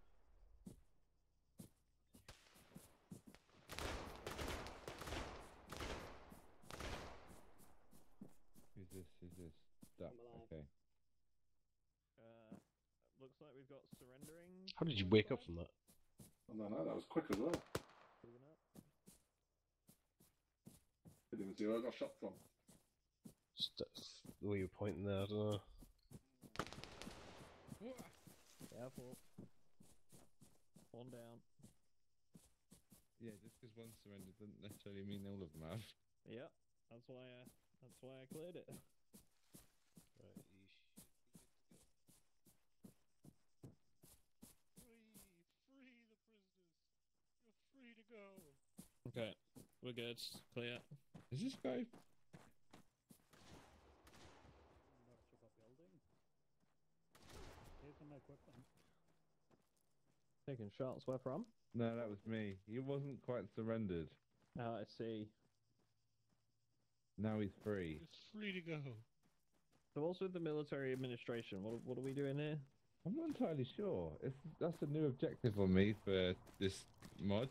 Who's this? Who's this? That. Okay. Uh, looks like we've got surrendering. How did you wake up from that? I don't know, that was quick as well. Didn't see where I got shot from. Just uh, the way you're pointing there, I don't know. Careful. One down. Yeah, just because one surrendered doesn't necessarily mean all of them have. Yeah, that's why I that's why I cleared it. Free to go. Okay, we're good. Clear. Is this guy? Here's some equipment. Taking shots. Where from? No, that was me. He wasn't quite surrendered. Oh, I see. Now he's free. It's free to go. So what's with the military administration? What what are we doing here? I'm not entirely sure. It's, that's a new objective on me for this mod.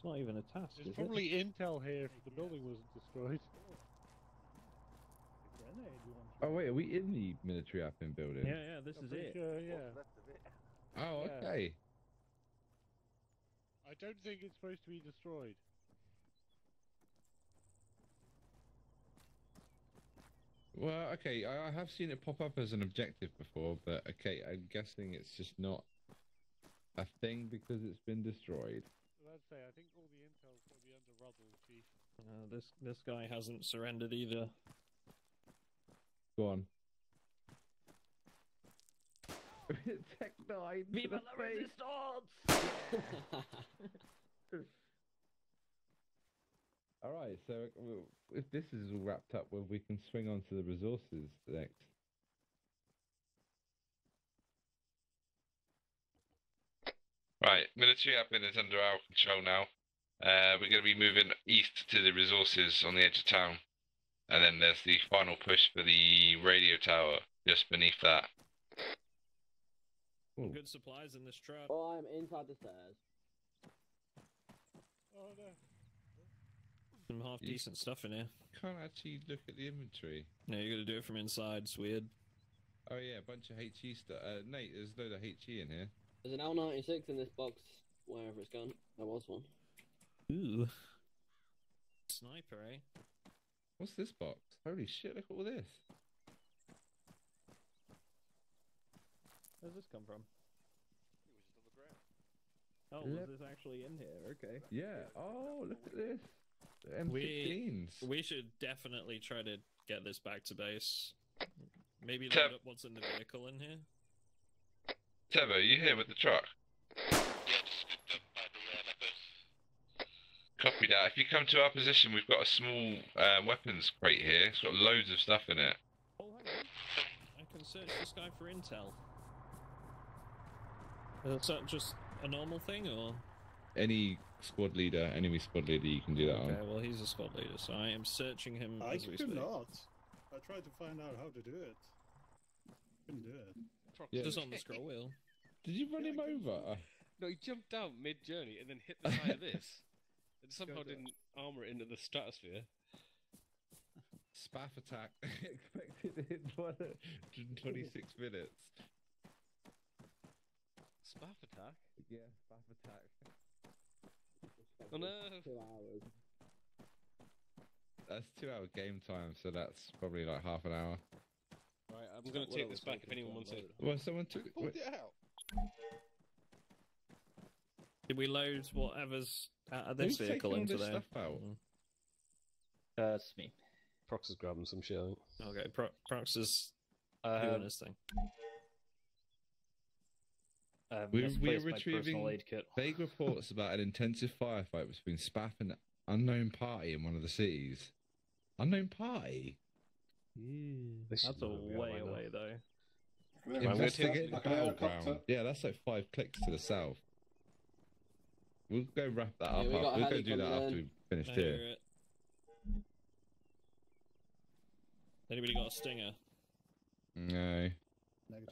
It's not even a task. There's is probably it? intel here if the building wasn't destroyed. Oh wait, are we in the military admin building? Yeah, yeah. This I'm is it. Sure, yeah. Oh, Yeah. okay. I don't think it's supposed to be destroyed. Well, okay, I, I have seen it pop up as an objective before, but okay, I'm guessing it's just not a thing because it's been destroyed. So I'd say I think all the intel's going to be under rubble, Chief. Uh, this this guy hasn't surrendered either. Go on. Tech 9 to Viva the la face. All right, so if this is all wrapped up, well, we can swing on to the resources next. Right, military admin is under our control now. Uh, we're going to be moving east to the resources on the edge of town. And then there's the final push for the radio tower just beneath that. Good supplies in this truck. Oh, I'm inside the stairs. Oh no. Some half decent stuff in here. Can't actually look at the inventory. No, you got to do it from inside. It's weird. Oh yeah, a bunch of HE stuff. Uh, Nate, there's a load of HE in here. There's an L96 in this box, wherever it's gone. There was one. Ooh. Sniper, eh? What's this box? Holy shit! Look at all this. Where's this come from? It was just on the grid. Oh, Lep- was this actually in here? Okay. Yeah. Oh, look at this. The We M16s. we should definitely try to get this back to base. Maybe Tep- load up what's in the vehicle in here. Teva, are you here with the truck? Copy that. If you come to our position, we've got a small uh, weapons crate here. It's got loads of stuff in it. Oh, hang on. I can search this guy for intel. Is that just a normal thing, or? Any squad leader, enemy squad leader, you can do that Okay, on. well he's a squad leader, so I am searching him I as we could not. I tried to find out how to do it. Couldn't do it. Yeah. Just on the scroll wheel. Did you run him over? No, he jumped out mid journey and then hit the side of this. And somehow didn't armor it into the stratosphere. Spaff attack expected in 126 minutes. Spaff attack? Yeah, staff attack. Oh no! Two hours. That's two hour game time, so that's probably like half an hour. Right, I'm gonna take this back if anyone wants it. Well, someone took it. Pulled it out. Did we load whatever's out of Who's this vehicle taking all into this there? stuff out? Uh, it's me. Prox is grabbing some shit. I think. Okay, Pro- Prox is Um, doing his thing. uh, We're, misplaced we're my personal retrieving aid kit. vague reports about an intensive firefight between Spaff and an unknown party in one of the cities. Unknown party? This That's a not way out right now. away though. Can we have a- Investigate the like battleground. Yeah, that's like five clicks to the south. We'll go wrap that Yeah, up. we got a we'll go heli do that coming after we've finished here. it. Anybody got a stinger? No.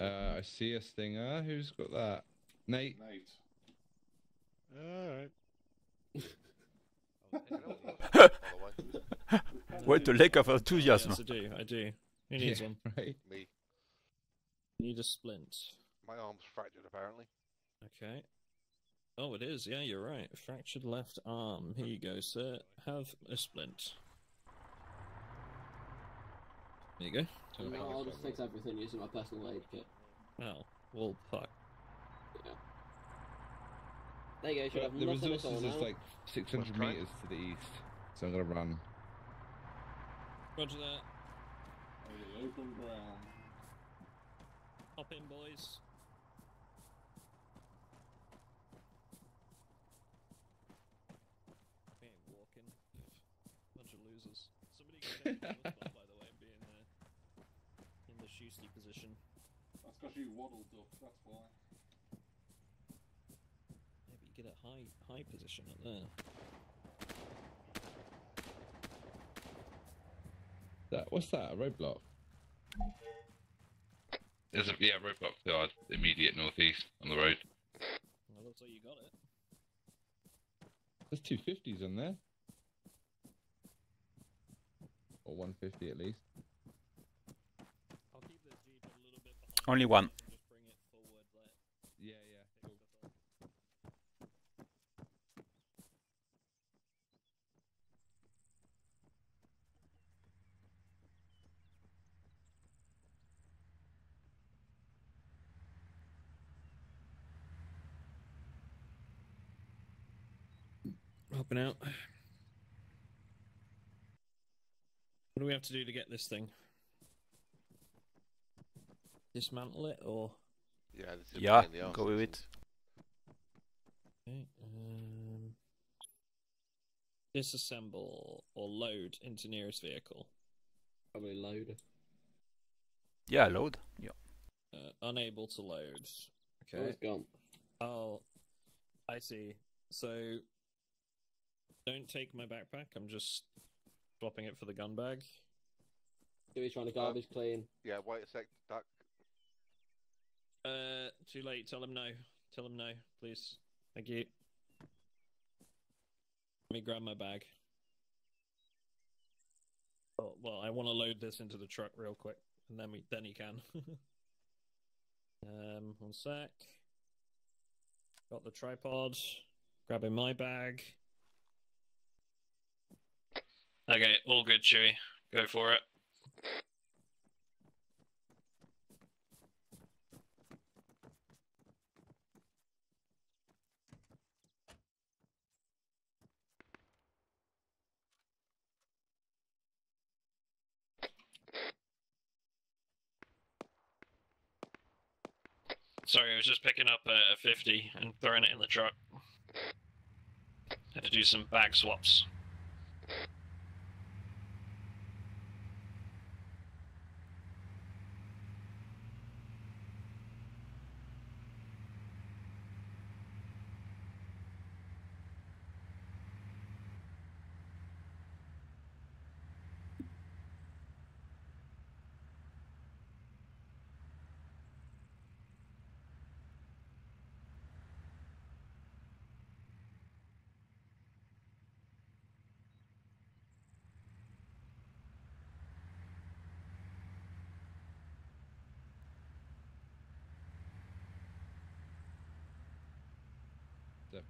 Uh, I see a stinger. Who's got that? Nate. Nate. Alright. What a lack of enthusiasm. Yes, I do. I do. Who needs Yeah, one? Right. Me. Need a splint. My arm's fractured apparently. Okay. Oh, it is. Yeah, you're right. Fractured left arm. Here you go, sir. Have a splint. There you go. You know, I'll just fix everything using my personal aid kit. Oh, well, fuck. Yeah. There you go. You have the nothing resources is now. like 600 Let's try. meters to the east, so I'm gonna run. Roger that. On the open ground. Hop in, boys. We ain't walking. Bunch of losers. Somebody get in the spot, by the way, and be uh, in the in the shoosty position. That's because you waddled up, that's why. Maybe get a high high position up there. That what's that? A roadblock? There's a yeah roadblock to our immediate northeast on the road. Well, looks like you got it. There's two fifties in there, or one fifty at least. I'll keep this jeep a little bit behind. Only one. and Just bring it forward, like Yeah, yeah. pick stuff up. Hopping out. What do we have to do to get this thing? Dismantle it or? Yeah, Yeah, pain in the arse, go with it. Okay, um, disassemble or load into nearest vehicle. Probably load. Yeah, load. Yeah. Uh, unable to load. Oh, Okay. it's gone. Oh, I see. So, don't take my backpack. I'm just swapping it for the gun bag. Do we trying to garbage clean? Yeah, wait a sec, Duck. Uh, too late. Tell him no. Tell him no, please. Thank you. Let me grab my bag. Oh, well, I want to load this into the truck real quick, and then we then he can. um, one sec. Got the tripod. Grabbing my bag. Okay, all good, Chewie. Go for it. Sorry, I was just picking up a 50 and throwing it in the truck. Had to do some bag swaps.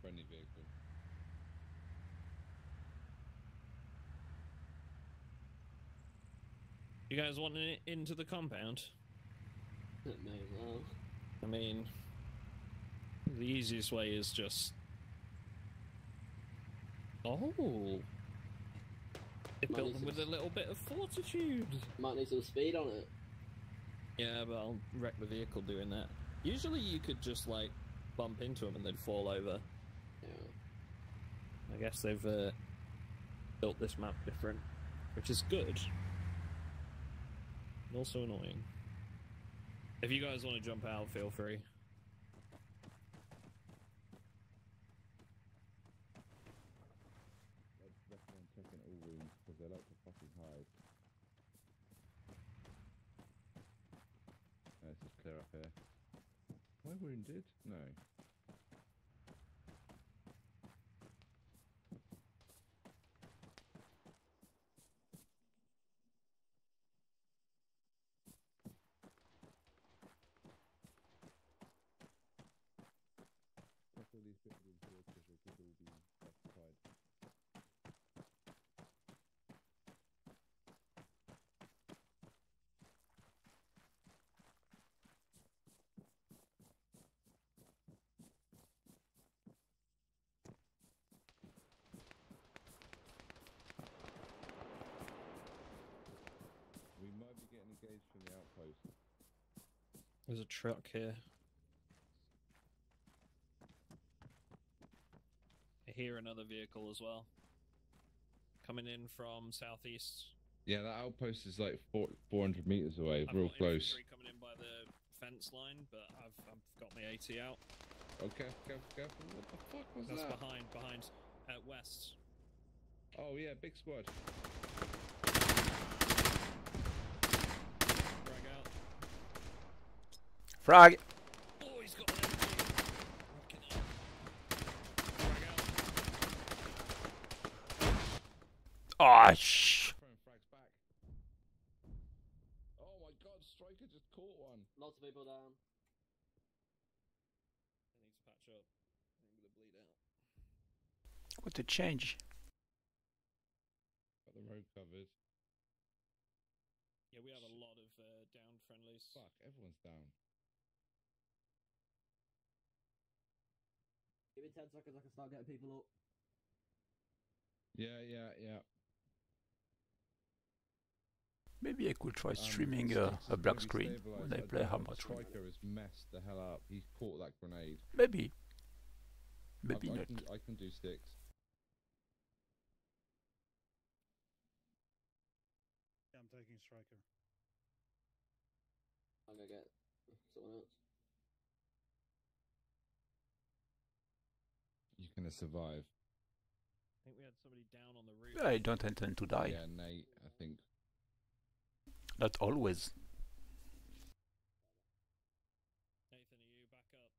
Friendly vehicle. You guys want it into the compound? May as well. I mean, the easiest way is just. Oh. It built need them some with a little bit of fortitude. Might need some speed on it. Yeah, but I'll wreck the vehicle doing that. Usually you could just, like, bump into them and they'd fall over. I guess they've uh, built this map different, which is good. And also annoying. If you guys want to jump out, feel free. Let's just clear up here. Wounded? No. Check all these bits of because they could all be justified. We might be getting engaged from the outpost. There's a truck here. I hear another vehicle as well. Coming in from southeast. Yeah, that outpost is like four, 400 meters away, I've real got close. coming in by the fence line, but I've, I've got my AT out. Okay, careful, careful. What the fuck was That's that? behind, behind, uh, west. Oh yeah, big squad. Drag out. Frag! Oh, he's got an MG. Rocking up. Drag out. Oh, shh. Throwing frags back. Oh my god, Striker just caught one. Lots of people down. I need to patch up. I'm gonna bleed out. What a change. Got the road covered. Yeah, we have a lot of uh, down friendlies. Fuck, everyone's down. 10 seconds, I can start getting people up. Yeah, yeah, yeah. Maybe I could try Um, streaming Styx uh, a black screen when I I play don't know, Hammer Striker has messed the hell up. He's caught that grenade. Maybe. Maybe I, not. Can, I can do Styx. Yeah, I'm taking striker. I'm gonna get someone else. Gonna survive. I think we had somebody down on the roof. I don't intend to die. Yeah, Nate, I think. Not always. Nathan, are you back up?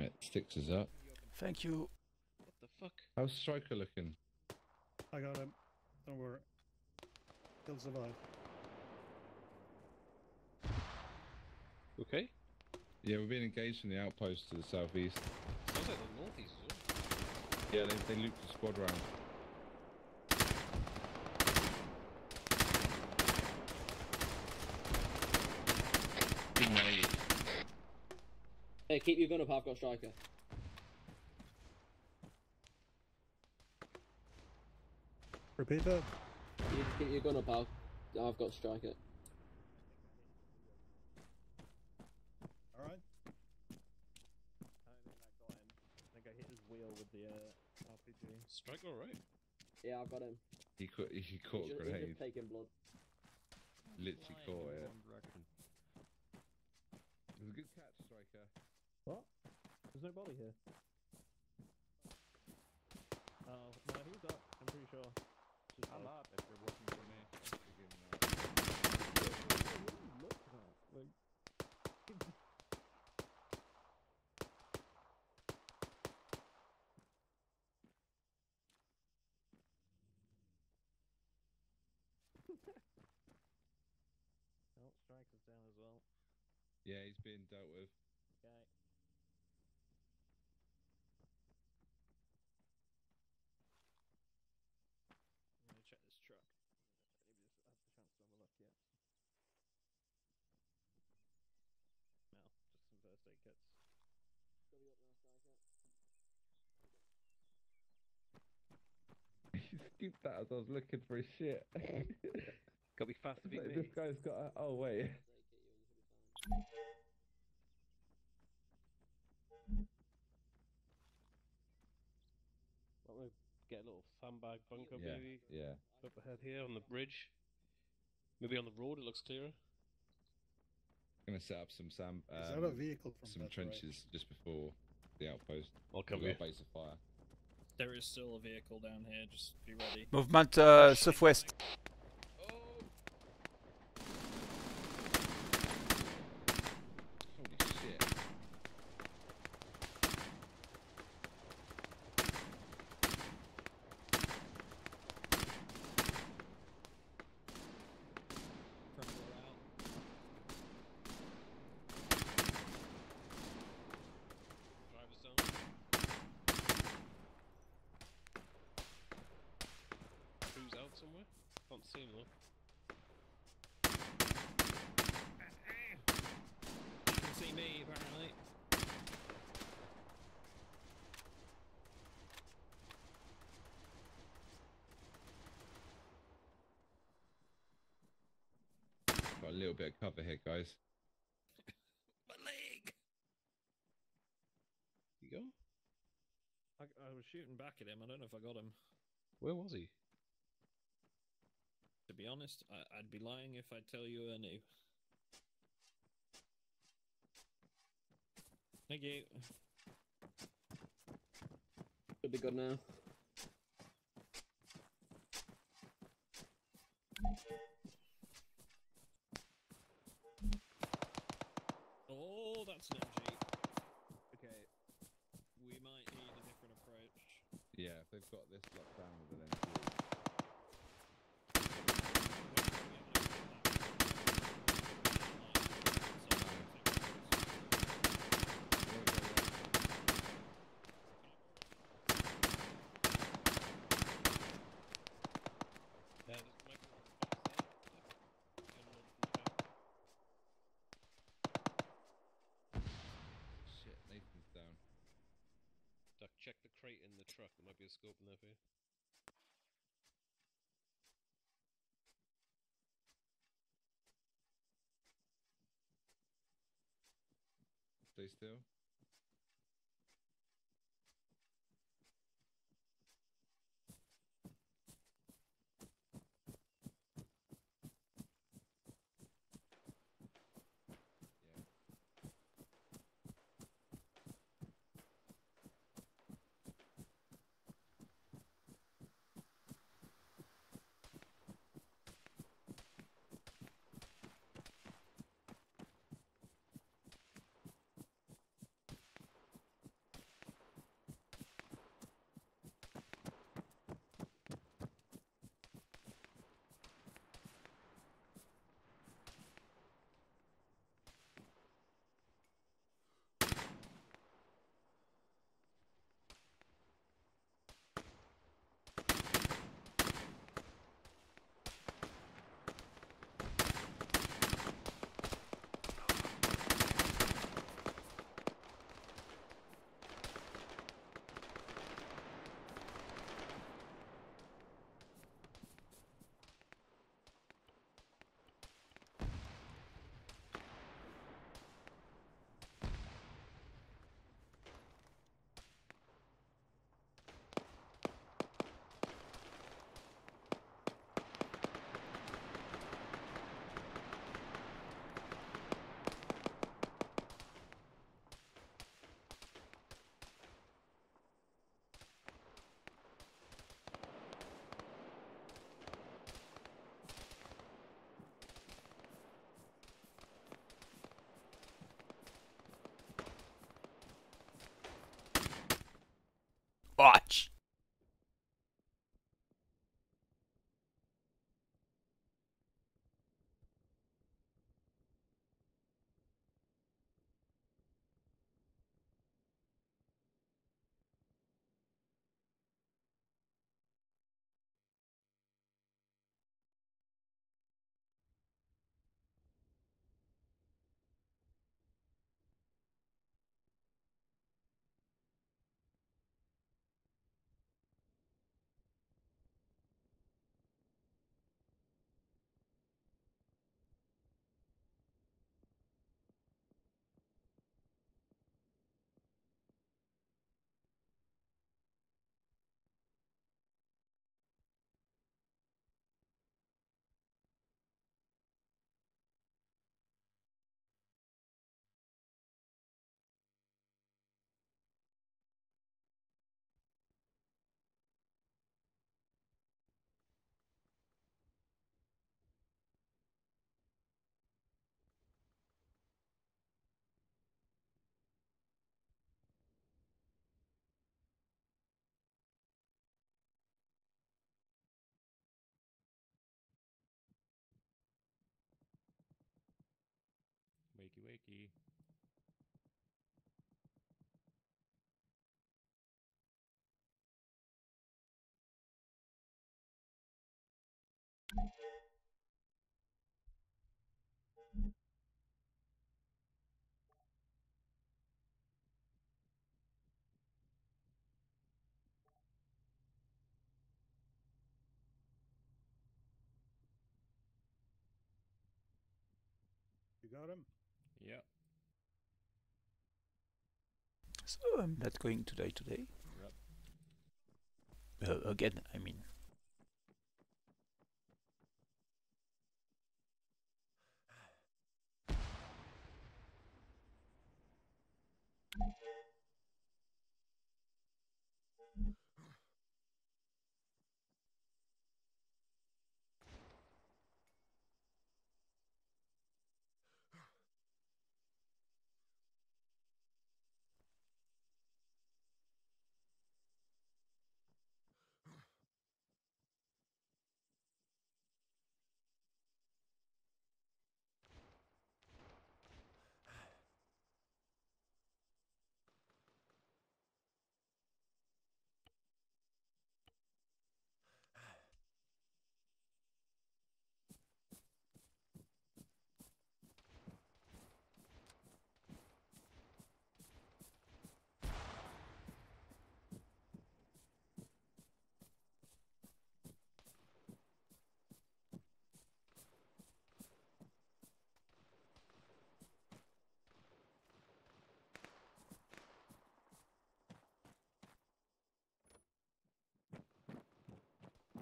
Right, Styx is up. Thank you. What the fuck? How's Striker looking? I got him. Don't worry. He'll survive. Okay. Yeah, we're being engaged in the outpost to the southeast. Sounds like the northeast as well. Yeah, they, they looped the squad round. Big nade. Hey, keep your gun up, I've got striker. Repeat that. You just keep your gun up, Al. I've got striker. Alright. I think that got him. I think I hit his wheel with the uh, RPG. Strike alright. Yeah, I've got him. He caught, he caught He's a just, he's just taking blood. Literally caught it. It was a good catch, Striker. What? There's no body here. Oh, no, he's up. I'm pretty sure. I'm up if you're looking for me. Look at that. Like, Oh, Striker's down as well. Yeah, he's being dealt with. Okay. I'm gonna check this truck. Maybe just had the chance to have a look yet. No, just some first aid kits. Got you up now, Striker. He scooped that as I was looking for his shit. Gotta be fast to It's like, me. this guy's got. A, oh wait. Might we get a little sandbag bunker Yeah, maybe yeah. up ahead here on the bridge. Maybe on the road it looks clearer. I'm Gonna set up some sam. Um, Is that a vehicle from Some that trenches just before the outpost. I'll cover We've a base of fire. There is still a vehicle down here. Just be ready. Movement uh, southwest. Holy shit. Drivers down. Who's out somewhere? Can't see him though. You can see me apparently. Got a little bit of cover here, guys. My leg. You go. I, I was shooting back at him. I don't know if I got him. Where was he? To be honest, I, I'd be lying if I tell you I knew. Thank you. Should be good now. Oh, that's an MG. Okay. We might need a different approach. Yeah, if they've got this locked down with an MG. Yeah, there's a microphone box there. Get a load from the back. Shit, Nathan's down. Duck, check the crate in the truck. There might be a scope in there for you. Stay still. watch. Wakey, wakey. You got him? Yep. So I'm not going to die today. Yep. Uh, again, I mean.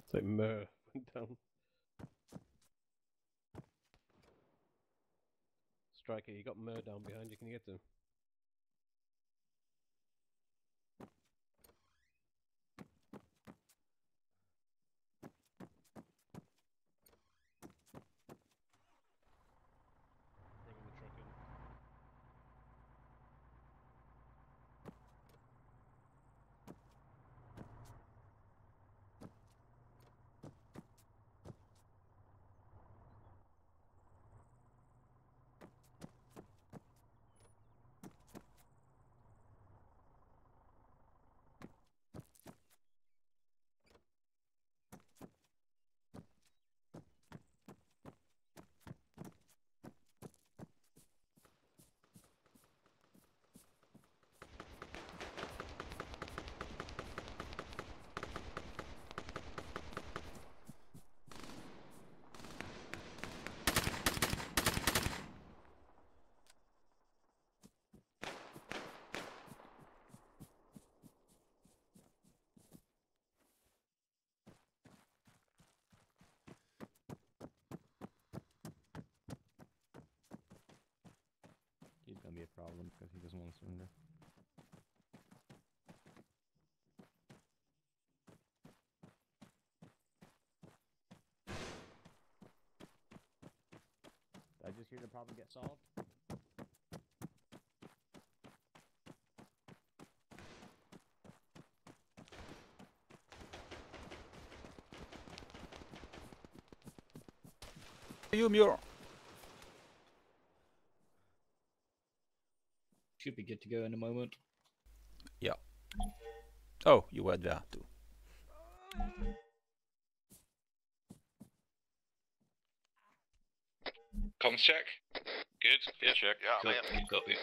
It's like Mer went down. Striker, you got Mer down behind you. Can you get to him? Bringing the truck in. He's gonna be a problem because he doesn't want to surrender. I just hear the problem get solved? You, Muir. Be good to go in a moment. Yeah. Oh, you were there too. Comms check. Good. Good check. Yeah, Cool, man. good copy.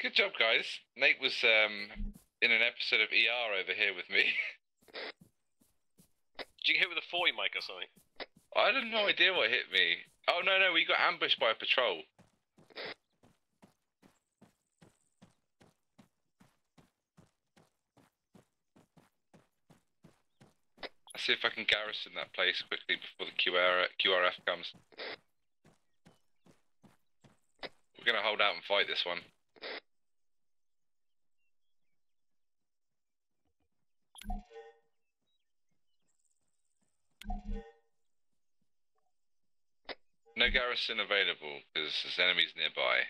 Good job, guys. Nate was um in an episode of ER over here with me. Did you get hit with a 40 mic or something? I had no idea what hit me. Oh no no, we got ambushed by a patrol. Let's see if I can garrison that place quickly before the QR, QRF comes. We're gonna hold out and fight this one. No garrison available because there's enemies nearby.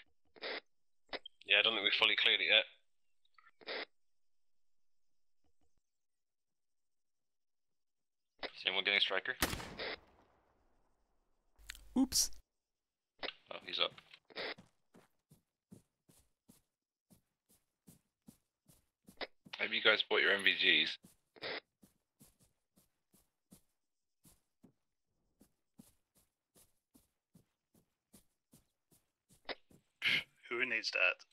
Yeah, I don't think we've fully cleared it yet. Someone getting striker? Oops. Oh, he's up. Have you guys bought your NVGs? Who needs that?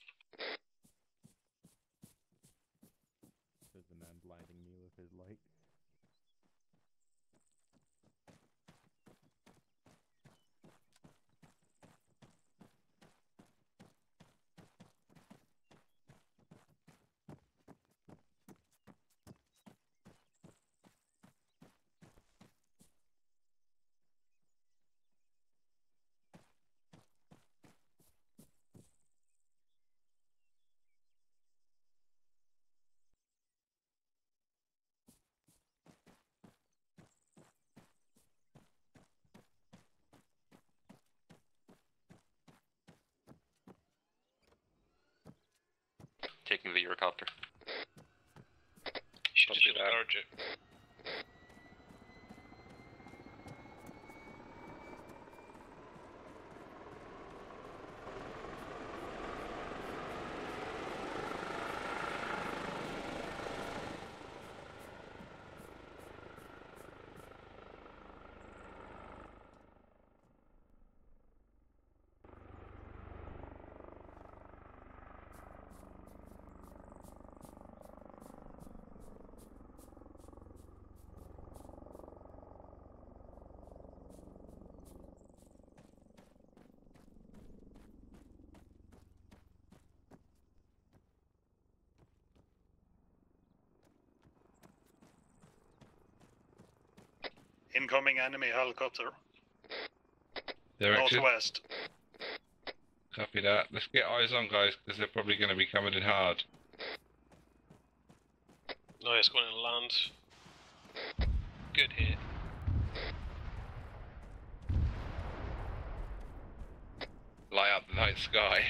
Eurocopter. Should Copy Incoming enemy helicopter. Direction. Northwest. Copy that. Let's get eyes on, guys, because they're probably going to be coming in hard. Nice, going to land. Good hit. Light up the night sky.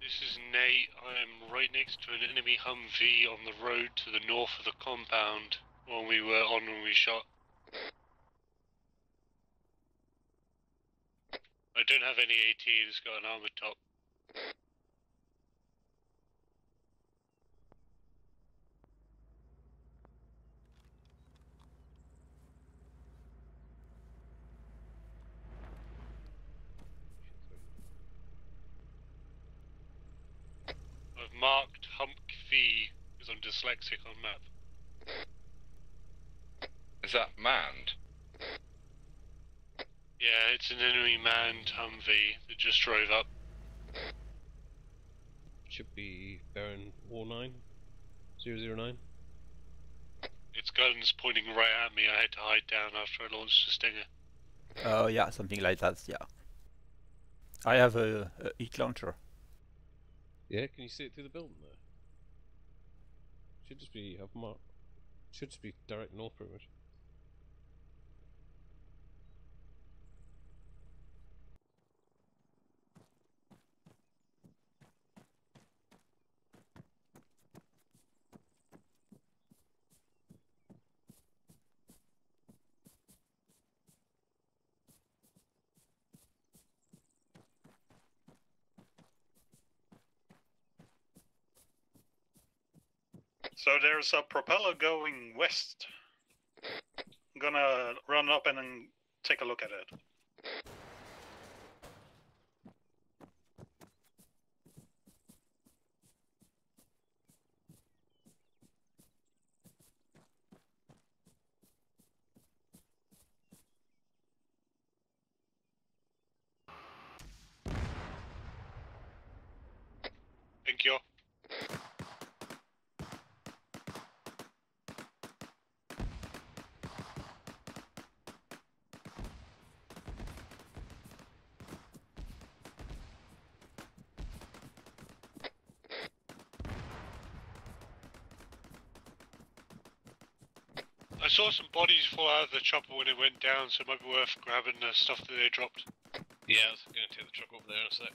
This is Nate. I'm right next to an enemy Humvee on the road to the north of the compound when we were on when we shot. I don't have any AT, it's got an armored top. I've marked Humvee because I'm dyslexic on map. Is that manned? Yeah, it's an enemy manned Humvee that just drove up. Should be Baron War 9. 009. Its guns pointing right at me. I had to hide down after I launched the stinger. Oh yeah, something like that. Yeah. I have a, a heat launcher. Yeah, can you see it through the building there? Should just be up mark. Should just be direct north pretty much. So there's a propeller going west. I'm gonna run up and take a look at it. Thank you. I saw some bodies fall out of the chopper when it went down, so it might be worth grabbing the stuff that they dropped. Yeah, I was going to take the truck over there in a sec.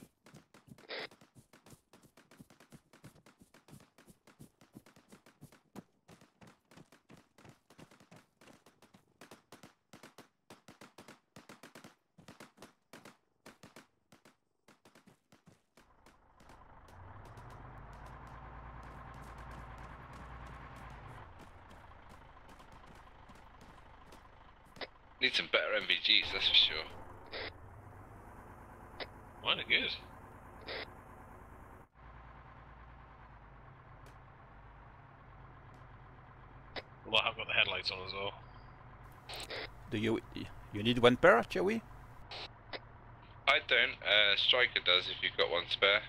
Need some better NVGs, that's for sure. Mine are good. Well, I've got the headlights on as well. Do you you need one pair, Joey? I don't. Uh, Striker does if you've got one spare.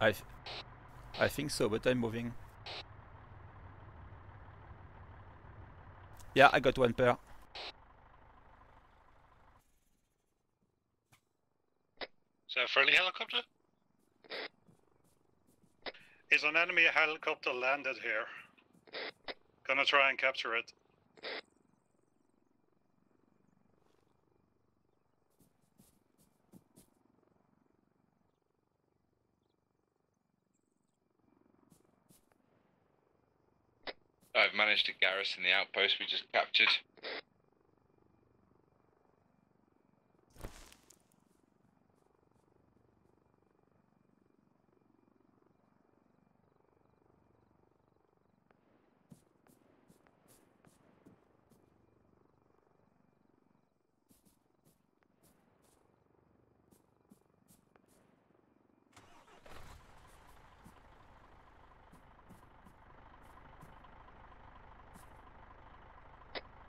I th- I think so, but I'm moving. Yeah, I got one pair. Is that a friendly helicopter? Is an enemy helicopter landed here? Gonna try and capture it. Managed to garrison the outpost we just captured.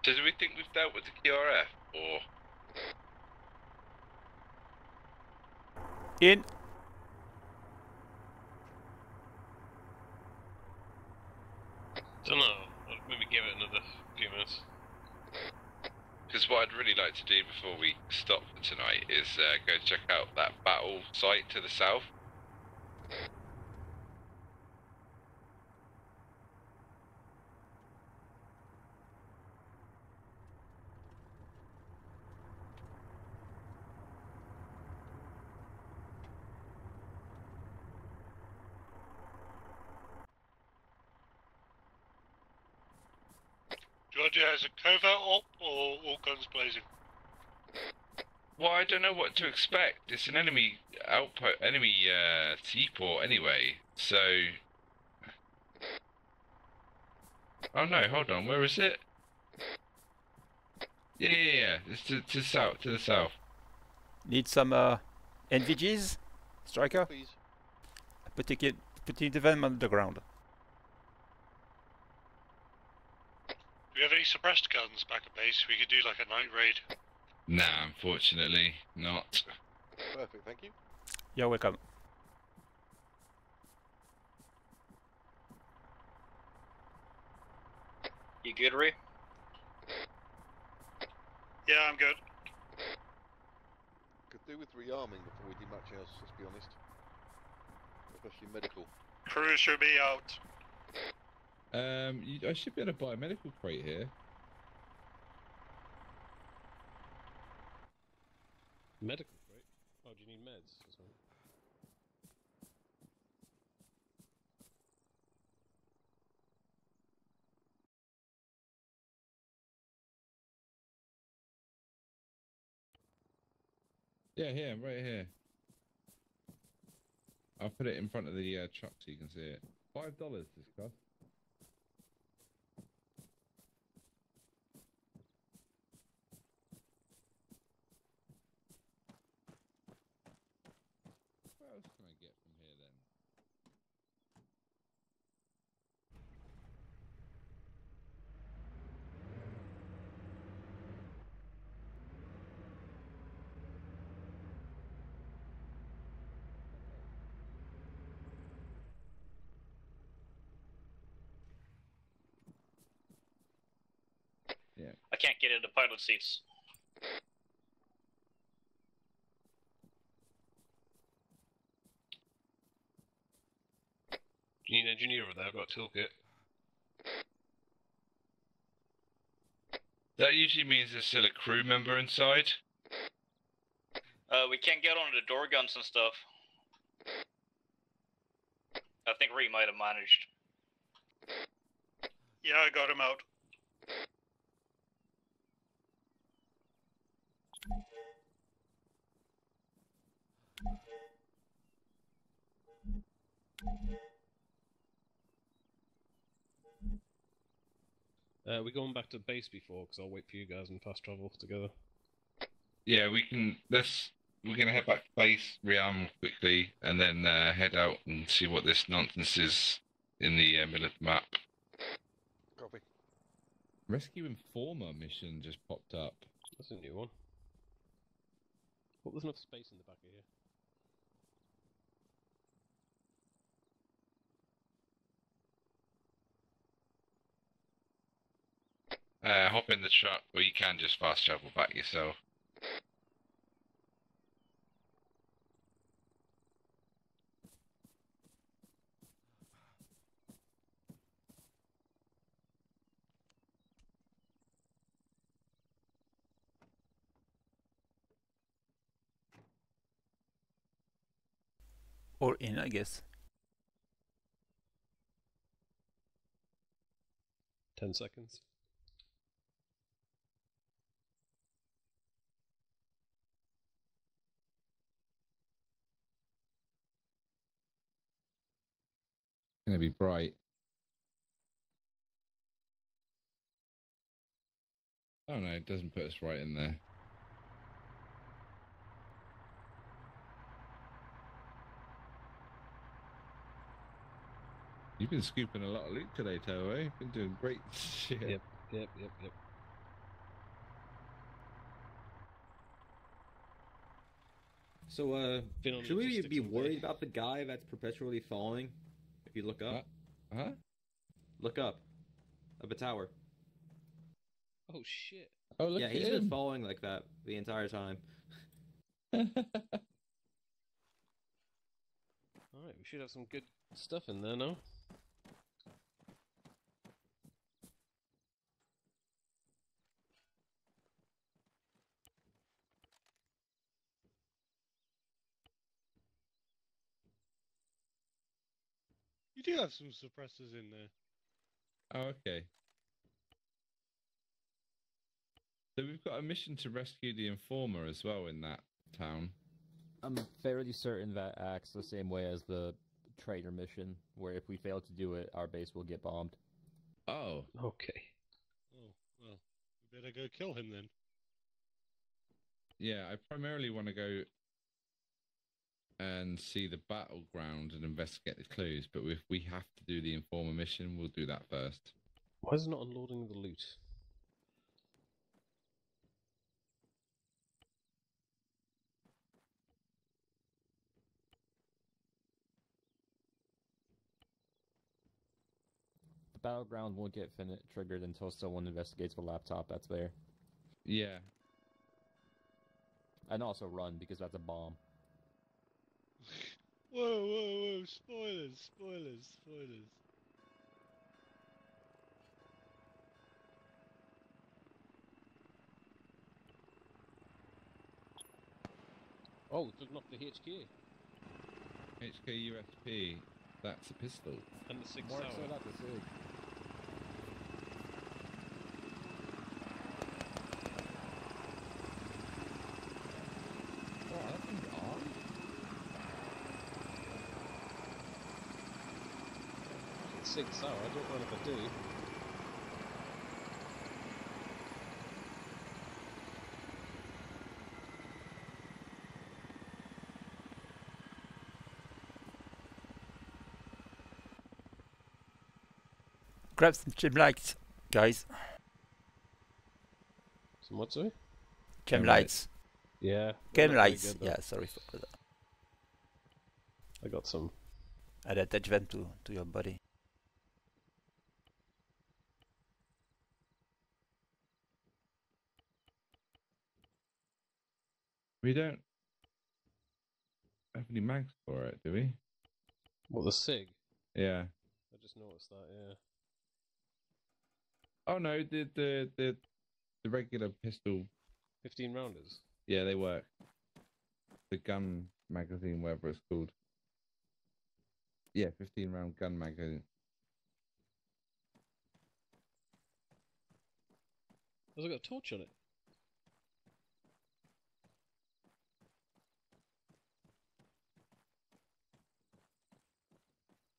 So do we think we've dealt with the QRF, or In. Don't know. Maybe give it another few minutes. Because what I'd really like to do before we stop for tonight is uh, go check out that battle site to the south. Do you want to do it as a covert op or all guns blazing? Well, I don't know what to expect. It's an enemy outpost, enemy uh, seaport anyway. So. Oh no! Hold on. Where is it? Yeah, yeah, yeah. It's to to south, to the south. Need some uh, NVGs, striker. Please. Putting it, putting them on the ground. Do we have any suppressed guns back at base? We could do like a night raid. Nah, unfortunately, not. Perfect, thank you. You're welcome. You good, Ray? Yeah, I'm good. Could do with rearming before we do much else, let's be honest. Especially medical. Crew should be out. Um, you, I should be able to buy a medical crate here. Medical, right? Oh, do you need meds? Yeah, here, right here. I'll put it in front of the uh, truck so you can see it. Five dollars this cost. What else can I get from here then? Yeah. I can't get into pilot seats. Do you need an engineer over there? I've got a toolkit. That usually means there's still a crew member inside. Uh, we can't get on the door guns and stuff. I think Ree might have managed. Yeah, I got him out. Uh, we're going back to base before, because I'll wait for you guys and fast travel together. Yeah, we can. Let's. We're gonna head back to base, rearm quickly, and then uh, head out and see what this nonsense is in the uh, middle of the map. Copy. Rescue Informer mission just popped up. That's a new one. Hope there's enough space in the back of here. Uh, hop in the truck, or you can just fast travel back yourself. Or in, I guess. Ten seconds. Gonna be bright. Oh no, it doesn't put us right in there. You've been scooping a lot of loot today, Toei. You've been doing great shit. Yep, yep, yep, yep. So, uh, should we be worried about the guy that's perpetually falling? If you look up, Uh, huh? look up, up a tower. Oh shit! Oh, look yeah, at he's been him. falling like that the entire time. Alright, we should have some good stuff in there now. Do have some suppressors in there. Oh, okay. So we've got a mission to rescue the informer as well in that town. I'm fairly certain that acts the same way as the trader mission, where if we fail to do it, our base will get bombed. Oh. Okay. Oh, well, we better go kill him then. Yeah, I primarily want to go and see the battleground and investigate the clues, but if we have to do the informer mission, we'll do that first. Why is it not unloading the loot? The battleground won't get fin- triggered until someone investigates the laptop that's there. Yeah. And also run, because that's a bomb. Whoa, whoa, whoa! Spoilers, spoilers, spoilers. Oh, it's looking up the HK. HK USP, that's a pistol. And the six More tower. so that's a SIG. Oh, that thing's armed? Six tower. I don't know if I do. Grab some chem lights, guys. Some what, sorry? Chem Chem lights. Yeah. Chem they're not very lights. good, yeah, sorry for that. I got some. I'd attach them to, to your body. We don't have any mags for it, do we? What, the SIG? Yeah. I just noticed that, yeah. Oh no, the the the the regular pistol. 15 rounders. Yeah, they work. The gun magazine, whatever it's called. Yeah, fifteen round gun magazine. Has it got a torch on it?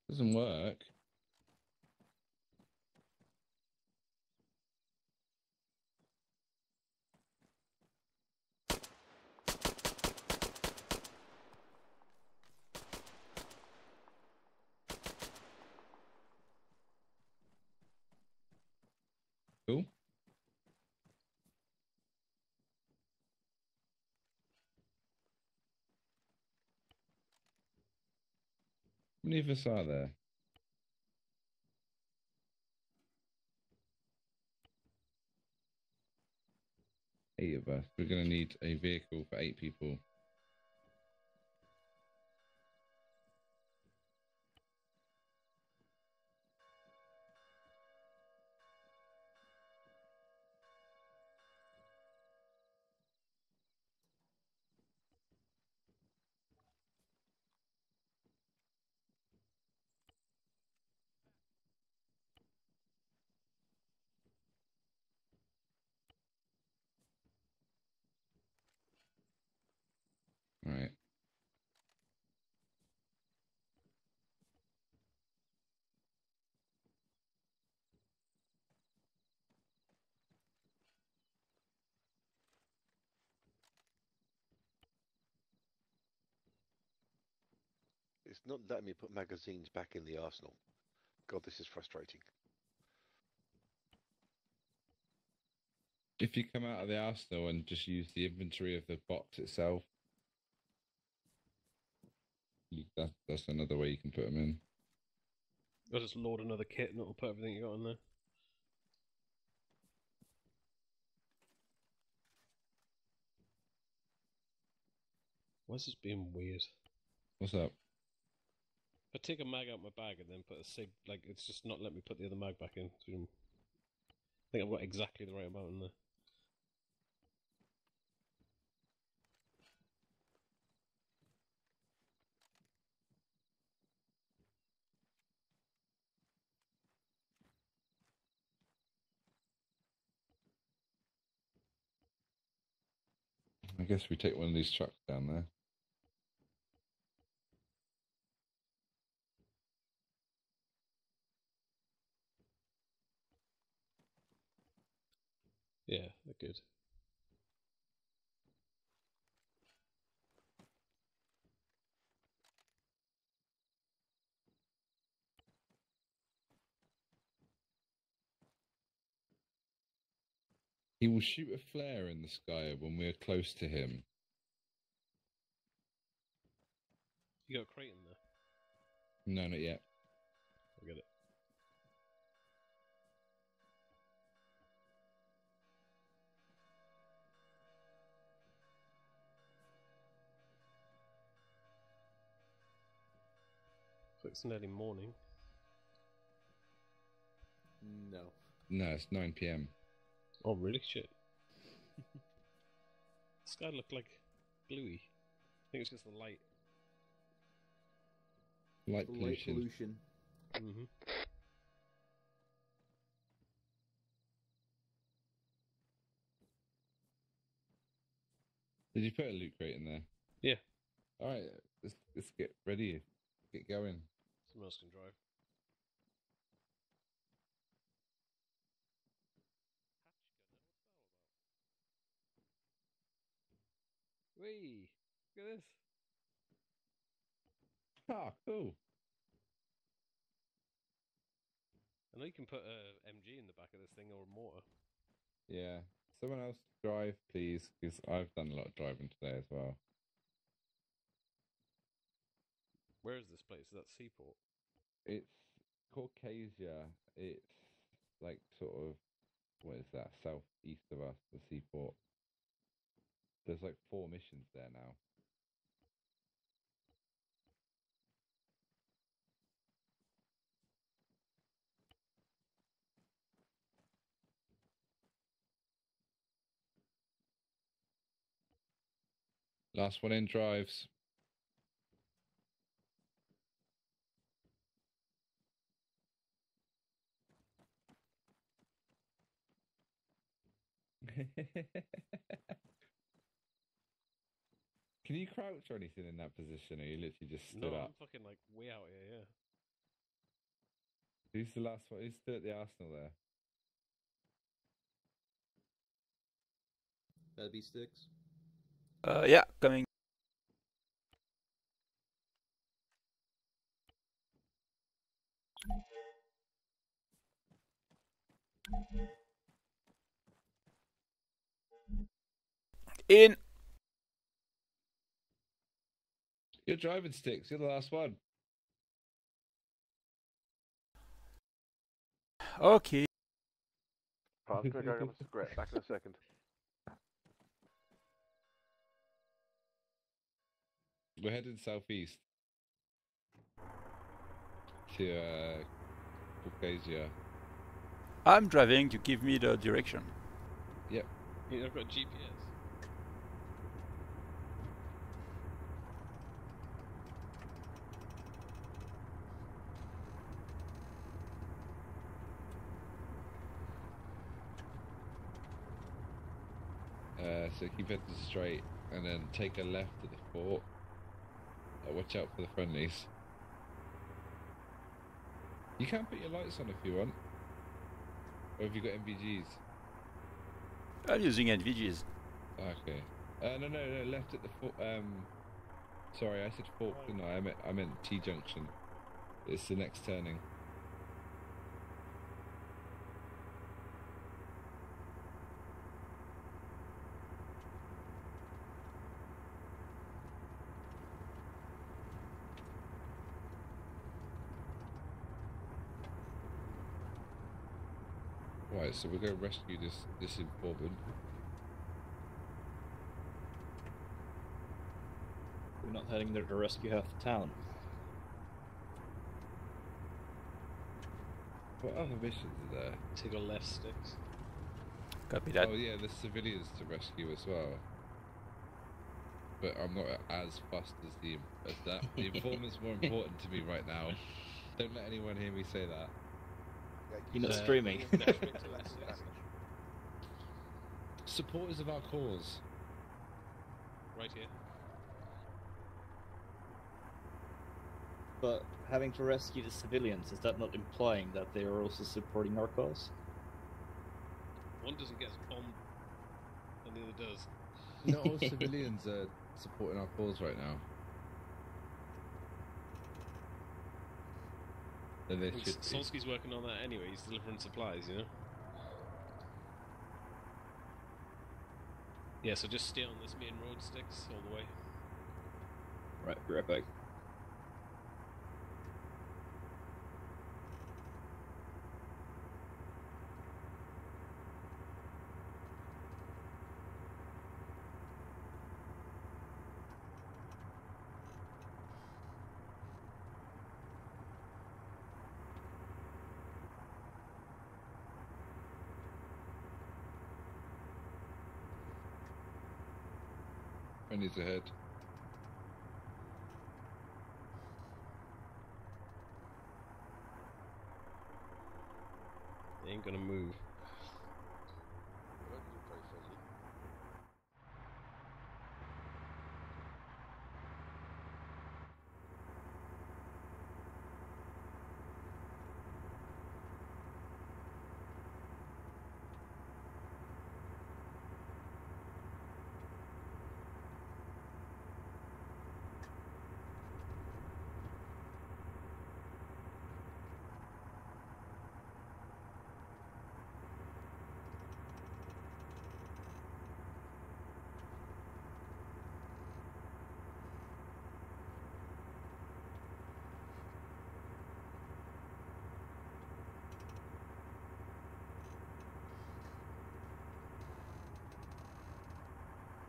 Doesn't work. Cool. How many of us are there? Eight of us. We're going to need a vehicle for eight people. All right. It's not letting me put magazines back in the arsenal. God, this is frustrating. If you come out of the arsenal and just use the inventory of the box itself, you, that, that's another way you can put them in. I'll just load another kit and it'll put everything you got in there. Why is this being weird? What's up? I take a mag out my bag and then put a sig, like it's just not letting me put the other mag back in. I think I've got exactly the right amount in there. I guess we take one of these trucks down there. Good. He will shoot a flare in the sky when we're close to him. You got a crate in there. No, not yet. I get it. So it's nearly morning. No. No, it's 9 p.m. Oh, really? Shit. Sky looked like bluey. I think it's just the light. Light pollution. Light pollution. pollution. Mm-hmm. Did you put a loot crate in there? Yeah. All right, let's, let's get ready. Get going. Someone else can drive. Wee! Look at this. Ah, cool. I know you can put a MG in the back of this thing or a mortar. Yeah. Someone else drive, please, because I've done a lot of driving today as well. Where is this place? Is that Seaport? It's Caucasia. It's like sort of what is that? Southeast of us, the seaport. There's like four missions there now. Last one in drives. Can you crouch or anything in that position, or you literally just stood no, up? I'm fucking like way out here, yeah. Who's the last one? Who's still at the Arsenal there? That'd be Styx. Uh, yeah, coming. In. You're driving Styx. You're the last one. Okay. Pass to go, Great, back in a second. We're heading southeast to uh, Caucasia. I'm driving. You give me the direction. Yep. You know, I've got GPS. So keep heading straight and then take a left at the fort. Watch out for the friendlies. You can put your lights on if you want. Or have you got NVGs? I'm using NVGs. Okay. Uh, no, no, no. Left at the fort. Um, sorry, I said fork, didn't I? I meant I meant T junction. It's the next turning. Right, so we're going to rescue this this informant. We're not heading there to rescue half the town. What other missions are there? Take a left Styx. Copy that. Oh yeah, there's civilians to rescue as well. But I'm not as fussed as the as that. The informant's more important to me right now. Don't let anyone hear me say that. You're not streaming. Supporters of our cause. Right here. But having to rescue the civilians, is that not implying that they are also supporting our cause? One doesn't get bombed, and the other does. Not all civilians are supporting our cause right now. Then they Well, should be. Solsky's working on that anyway. He's delivering supplies, you know. Yeah, so just stay on this main road, Styx all the way. Right, be right back. Friendly's ahead. They ain't gonna move.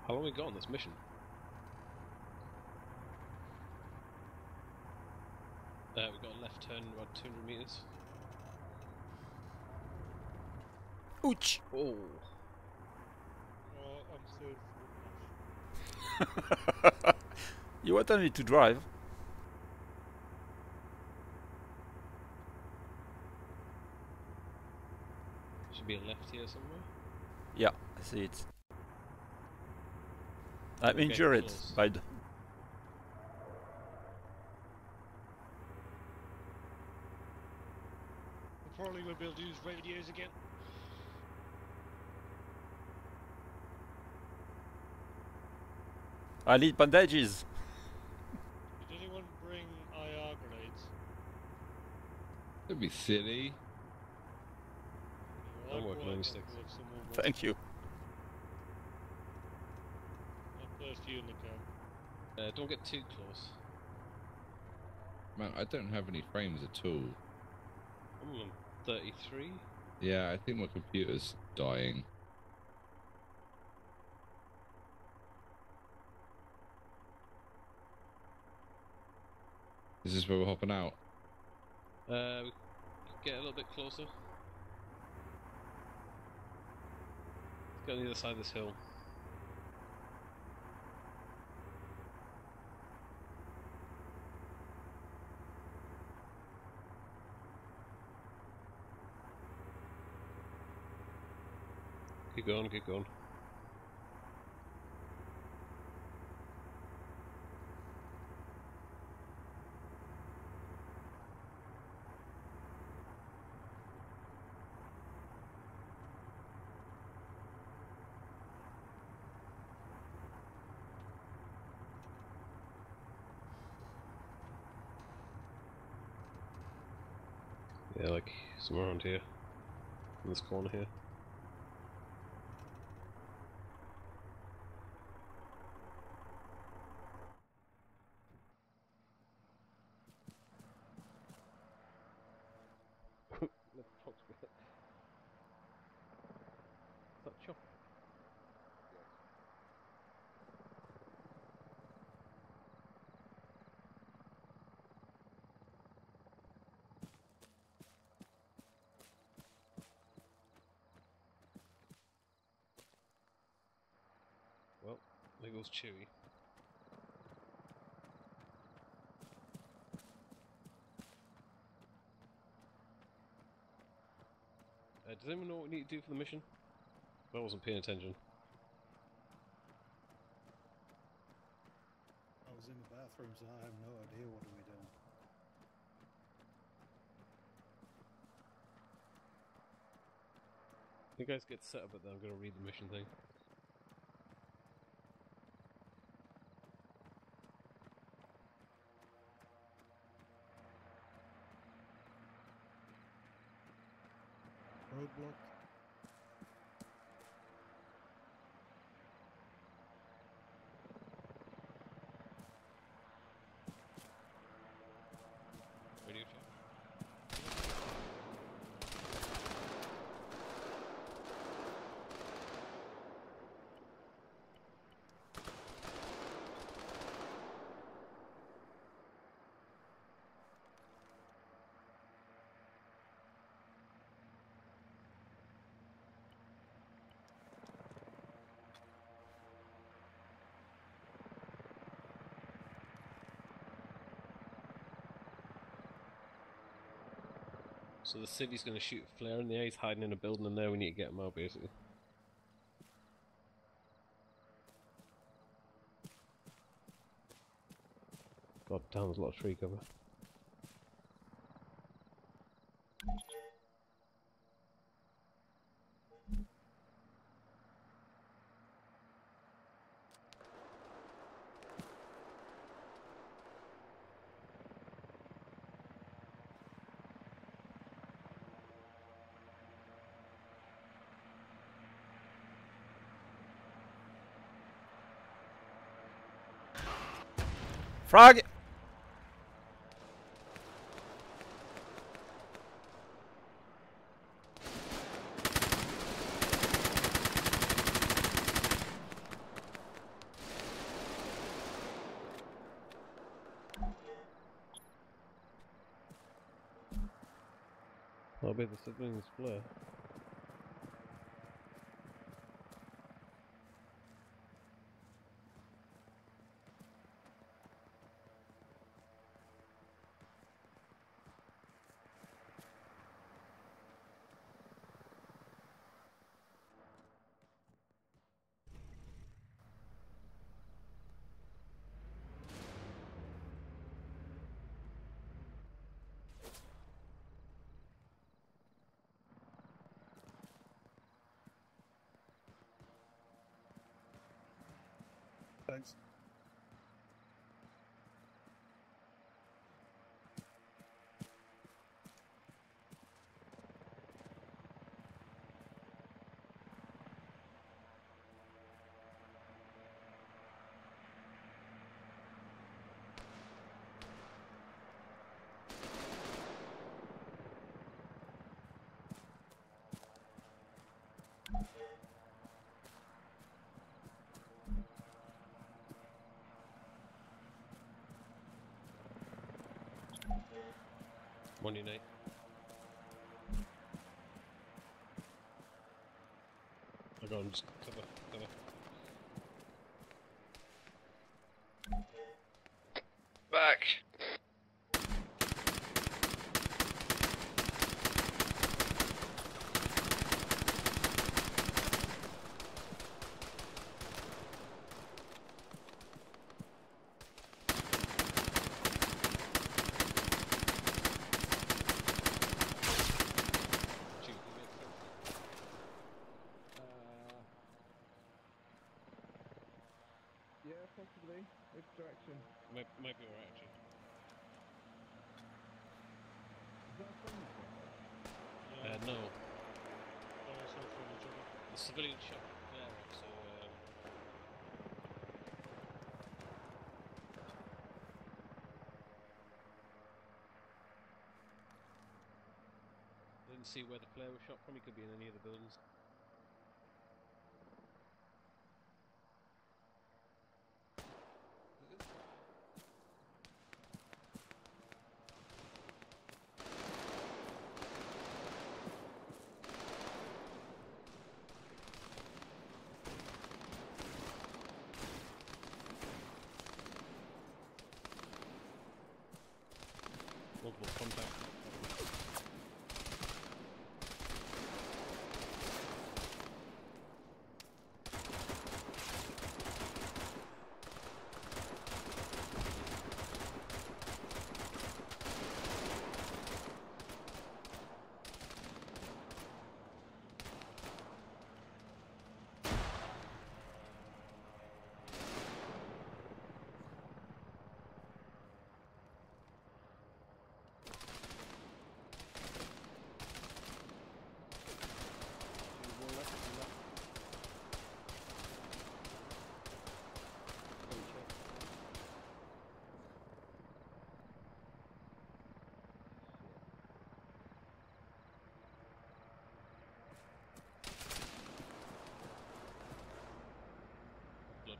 How long we got on this mission? Uh, we've got a left turn about 200 meters. Ouch! Oh. Oh, I'm so you wanted me to drive. Should be a left here somewhere. Yeah, I see it. I'm Okay, injured close. by the... We probably will be able to use radios again. I need bandages. Did anyone bring IR grenades? Don't be silly. Well, I'm I working on a Styx. couple if someone wants Thank you. Few in the car. Uh, don't get too close. Man, I don't have any frames at all. I'm on 33. Yeah, I think my computer's dying. This is this where we're hopping out? Uh, we get a little bit closer. Let's go on the other side of this hill. Keep going, keep going. Yeah, like somewhere around here. In this corner here. Touch up. Well, there goes Chewie. Uh, does anyone know what we need to do for the mission? I wasn't paying attention. I was in the bathroom, so I have no idea what we're doing. You guys get set up, but then I'm going to read the mission thing. Roadblock. Radio check. So the city's going to shoot a flare in the. He's hiding in a building and there. We need to get him out, basically. God damn, there's a lot of tree cover. Frog! I'll be the civilians flare. On your night. I go and just cover, cover. Back. Yeah, possibly. Which direction? Might, might be alright actually. Is that from Uh, no. Civilian shop there, so um, didn't see where the player was shot from. He could be in any of the buildings. Multiple contact.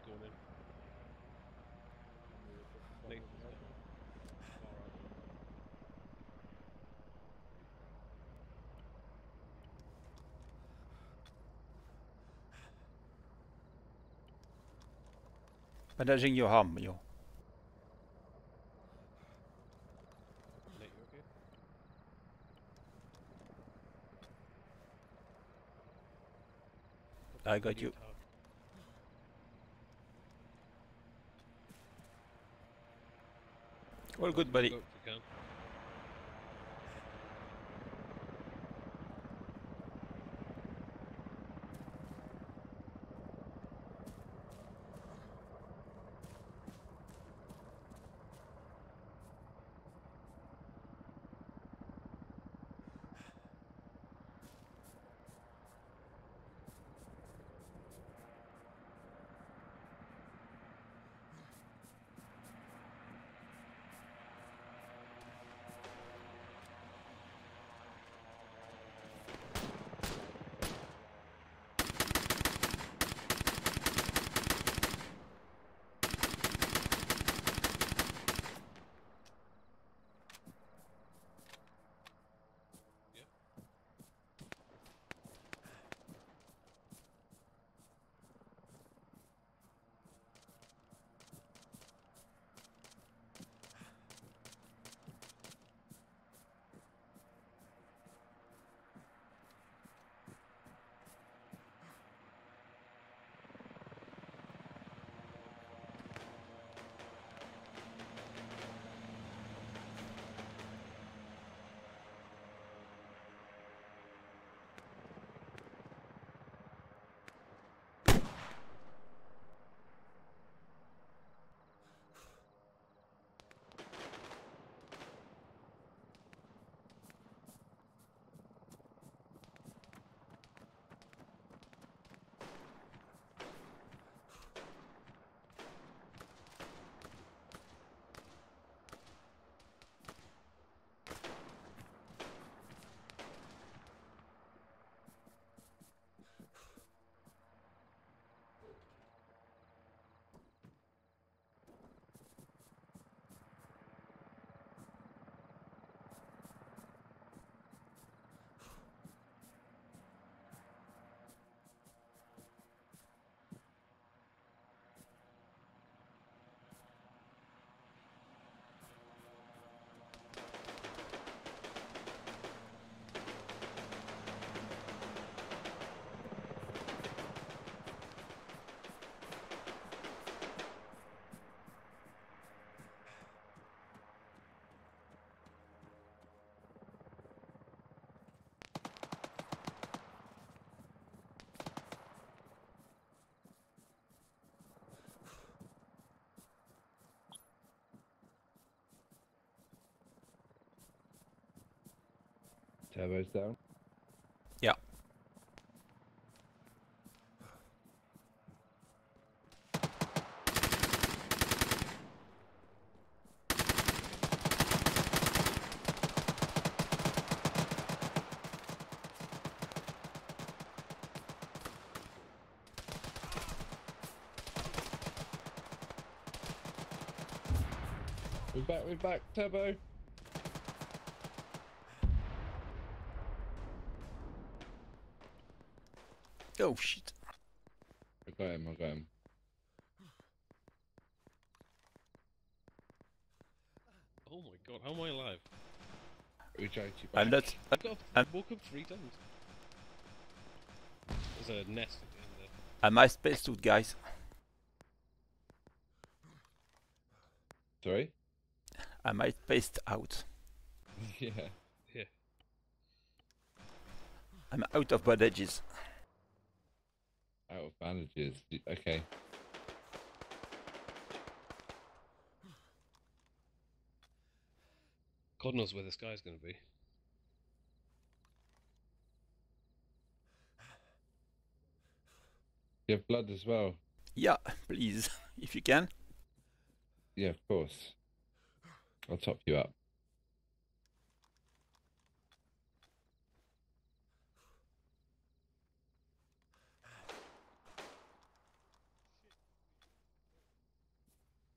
Going in. Nate. Bandaging your yo. I got you. Good, buddy. Turbo's down. Yeah. We're back, we're back, Turbo. Oh shit. I got him, I got him. Oh my god, how am I alive? We dragged to I'm not. I got I'm, woke up three times. There's a nest in there. I'm my spacesuit, guys. Sorry? I might spaced out. yeah. Yeah. I'm out of bandages. Okay. God knows where this guy's gonna be. You have blood as well. Yeah, please, if you can. Yeah, of course. I'll top you up.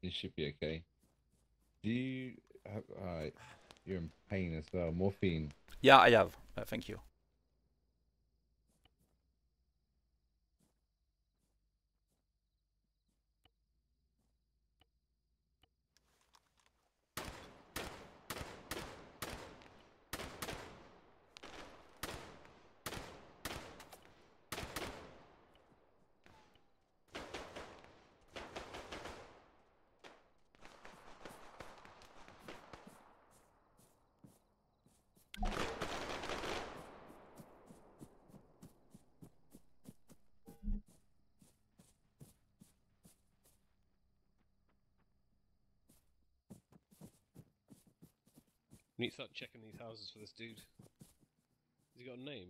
You should be okay. Do you have, alright, you're in pain as well. Morphine. Yeah, I have. Uh, thank you. Start checking these houses for this dude. Has he got a name?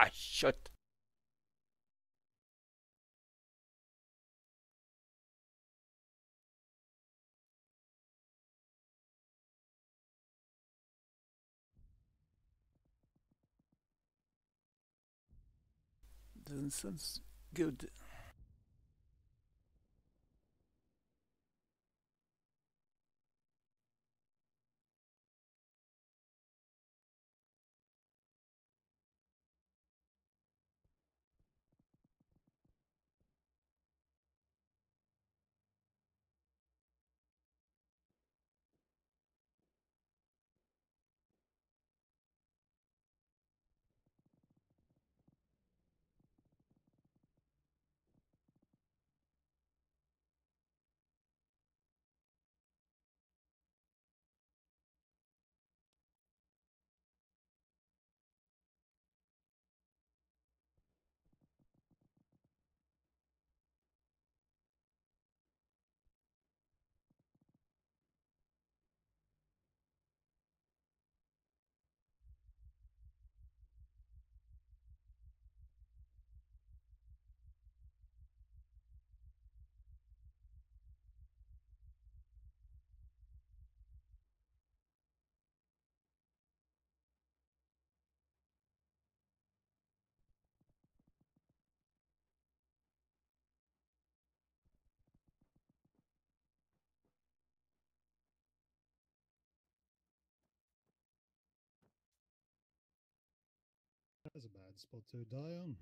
Ah, shit. Doesn't sound good. That's a bad spot to die on.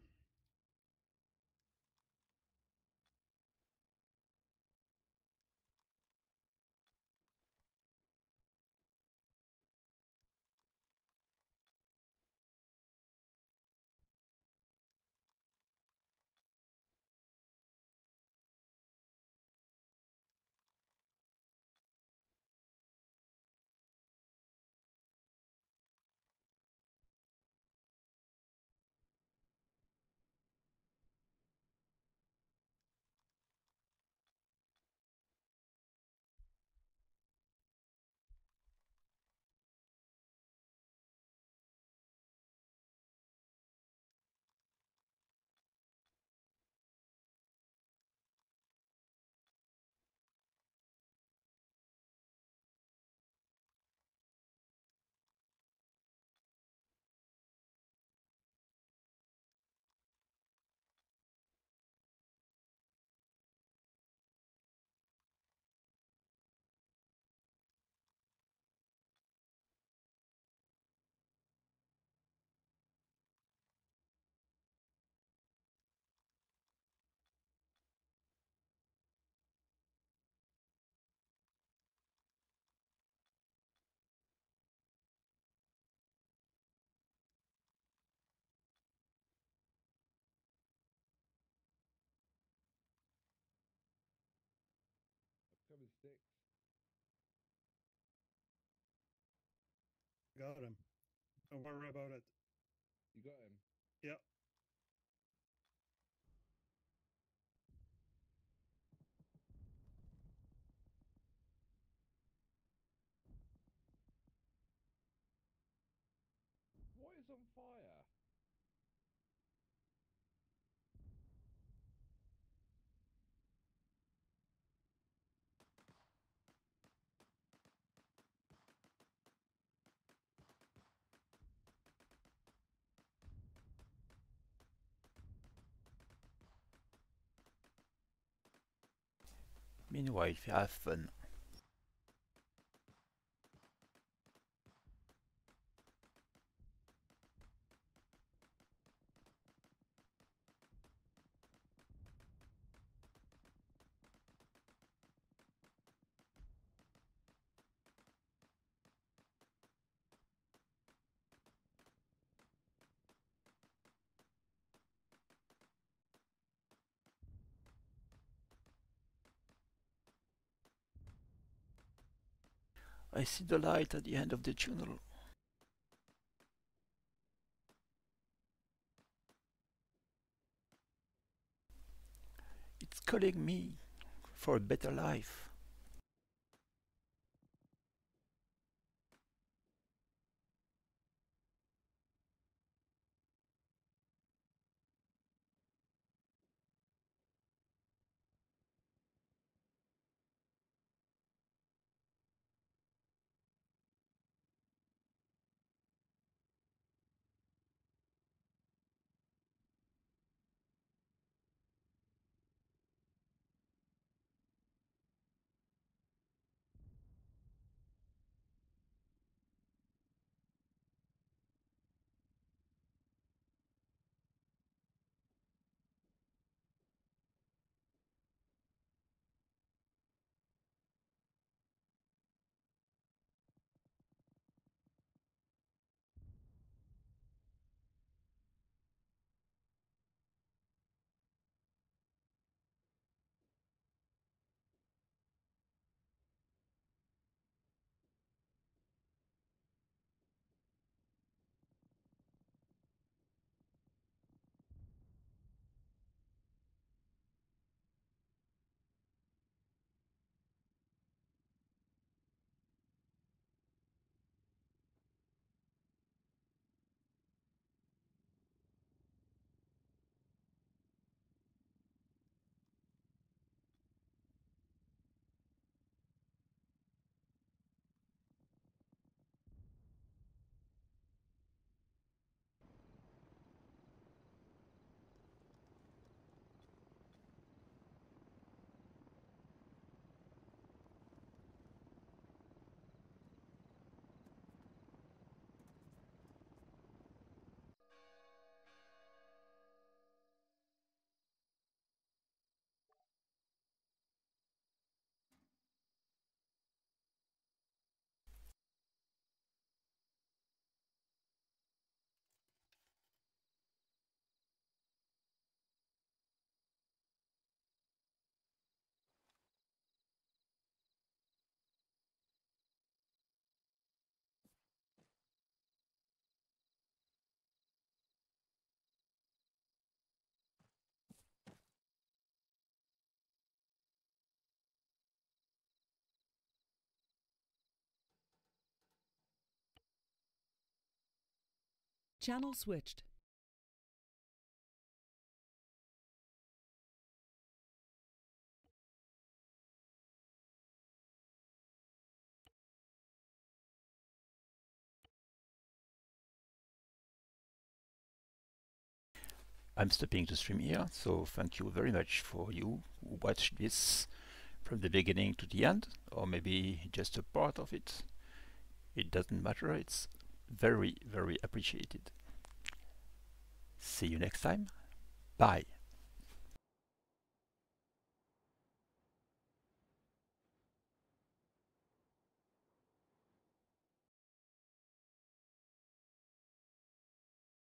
Got him. Don't worry about it. You got him. Yep. Meanwhile, if you have fun. I see the light at the end of the tunnel. It's calling me for a better life. Channel switched. I'm stopping the stream here, so thank you very much for you who watched this from the beginning to the end, or maybe just a part of it. It doesn't matter, it's very, very appreciated. See you next time. Bye.